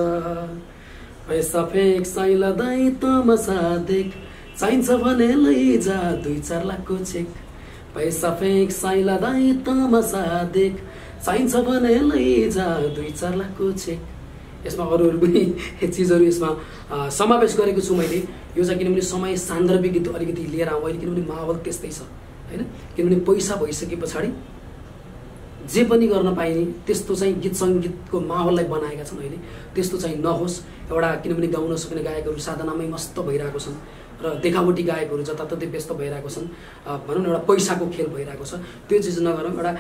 A: पैसा फेक साइला दाइ तमासा देख चाहिन्छ भने लैजा दुई चार लाखको चेक पैसा फेक साइला दाइ तमासा देख चाहिन्छ भने लैजा दुई चार लाखको चेक यसमा अरू अरू पनि चिजहरू यसमा समावेश गरेको छु मैले यो चाहिँ किनभने समय सान्दर्भिक गीत अलिकति लिएर आउँ अहिले किनभने माहौल त्यस्तै छ होइन किनभने पैसा भइसके पछाडि जे पनि गर्न पाइने त्यस्तो चाहिँ गीत सङ्गीतको माहौललाई बनाएका छन् अहिले त्यस्तो चाहिँ नहोस् एउटा किनभने गाउन सक्ने गायकहरू साधनामै मस्त भइरहेको छन् र देखावटी गायकहरू जताततै व्यस्त भइरहेको छन्। भनौँ न एउटा पैसाको खेल भइरहेको छ। त्यो चिज नगरौँ एउटा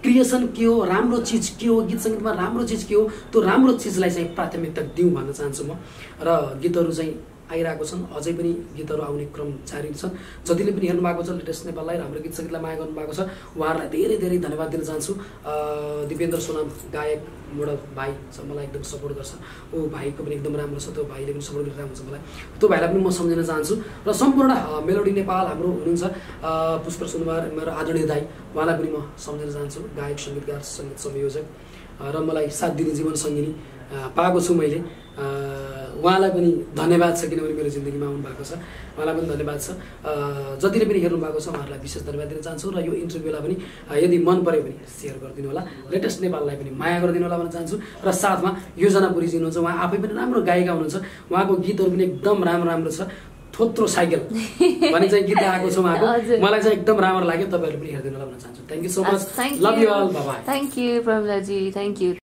A: क्रिएसन के हो राम्रो चिज के हो गीत सङ्गीतमा राम्रो चिज के हो त्यो राम्रो चिजलाई चाहिँ प्राथमिकता दिउँ भन्न चाहन्छु म। र गीतहरू चाहिँ आइरहेको छन्। अझै पनि गीतहरू आउने क्रम जारी छ। जतिले पनि हेर्नु भएको छ लेटेस्ट नेपाललाई हाम्रो गीत सङ्गीतलाई माया गर्नुभएको छ उहाँहरूलाई धेरै धेरै धन्यवाद दिन चाहन्छु। दिपेन्द्र सोनाम गायक एउटा भाइ छ मलाई एकदम सपोर्ट गर्छ। ऊ भाइको पनि एकदम राम्रो छ त्यो भाइले पनि सपोर्ट गरिरहेको हुन्छ मलाई। त्यो भाइलाई पनि म सम्झिन चाहन्छु। र सम्पूर्ण मेलोडी नेपाल हाम्रो हुनुहुन्छ। पुष्कर सुनवार मेरो आदरणीय दाई उहाँलाई पनि म सम्झिन चाहन्छु। गायक सङ्गीतकार सङ्गीत संयोजक। र मलाई साथ दिने जीवन सङ्गिनी पाएको छु मैले। उहाँलाई पनि धन्यवाद छ किनभने मेरो जिन्दगीमा आउनु भएको छ। उहाँलाई पनि धन्यवाद छ। जतिले पनि हेर्नु भएको छ उहाँहरूलाई विशेष धन्यवाद दिन चाहन्छु र यो इन्टरभ्यूलाई पनि यदि मन पऱ्यो भने सेयर गरिदिनु होला। लेटेस्ट नेपाललाई पनि माया गरिदिनु होला भन्न चाहन्छु। र साथमा योजना पुरीजी हुनुहुन्छ उहाँ आफै पनि राम्रो गायिका हुनुहुन्छ। उहाँको गीतहरू पनि एकदम राम्रो राम्रो छ। थोत्रो साइकल। (laughs) भन्ने चाहिँ गीत आएको छ उहाँको। मलाई चाहिँ एकदम राम्रो लाग्यो। तपाईँहरू पनि हेरिदिनु होला भन्न चाहन्छु। Thank you so much love you all
C: thank you प्रमिलाजी thank you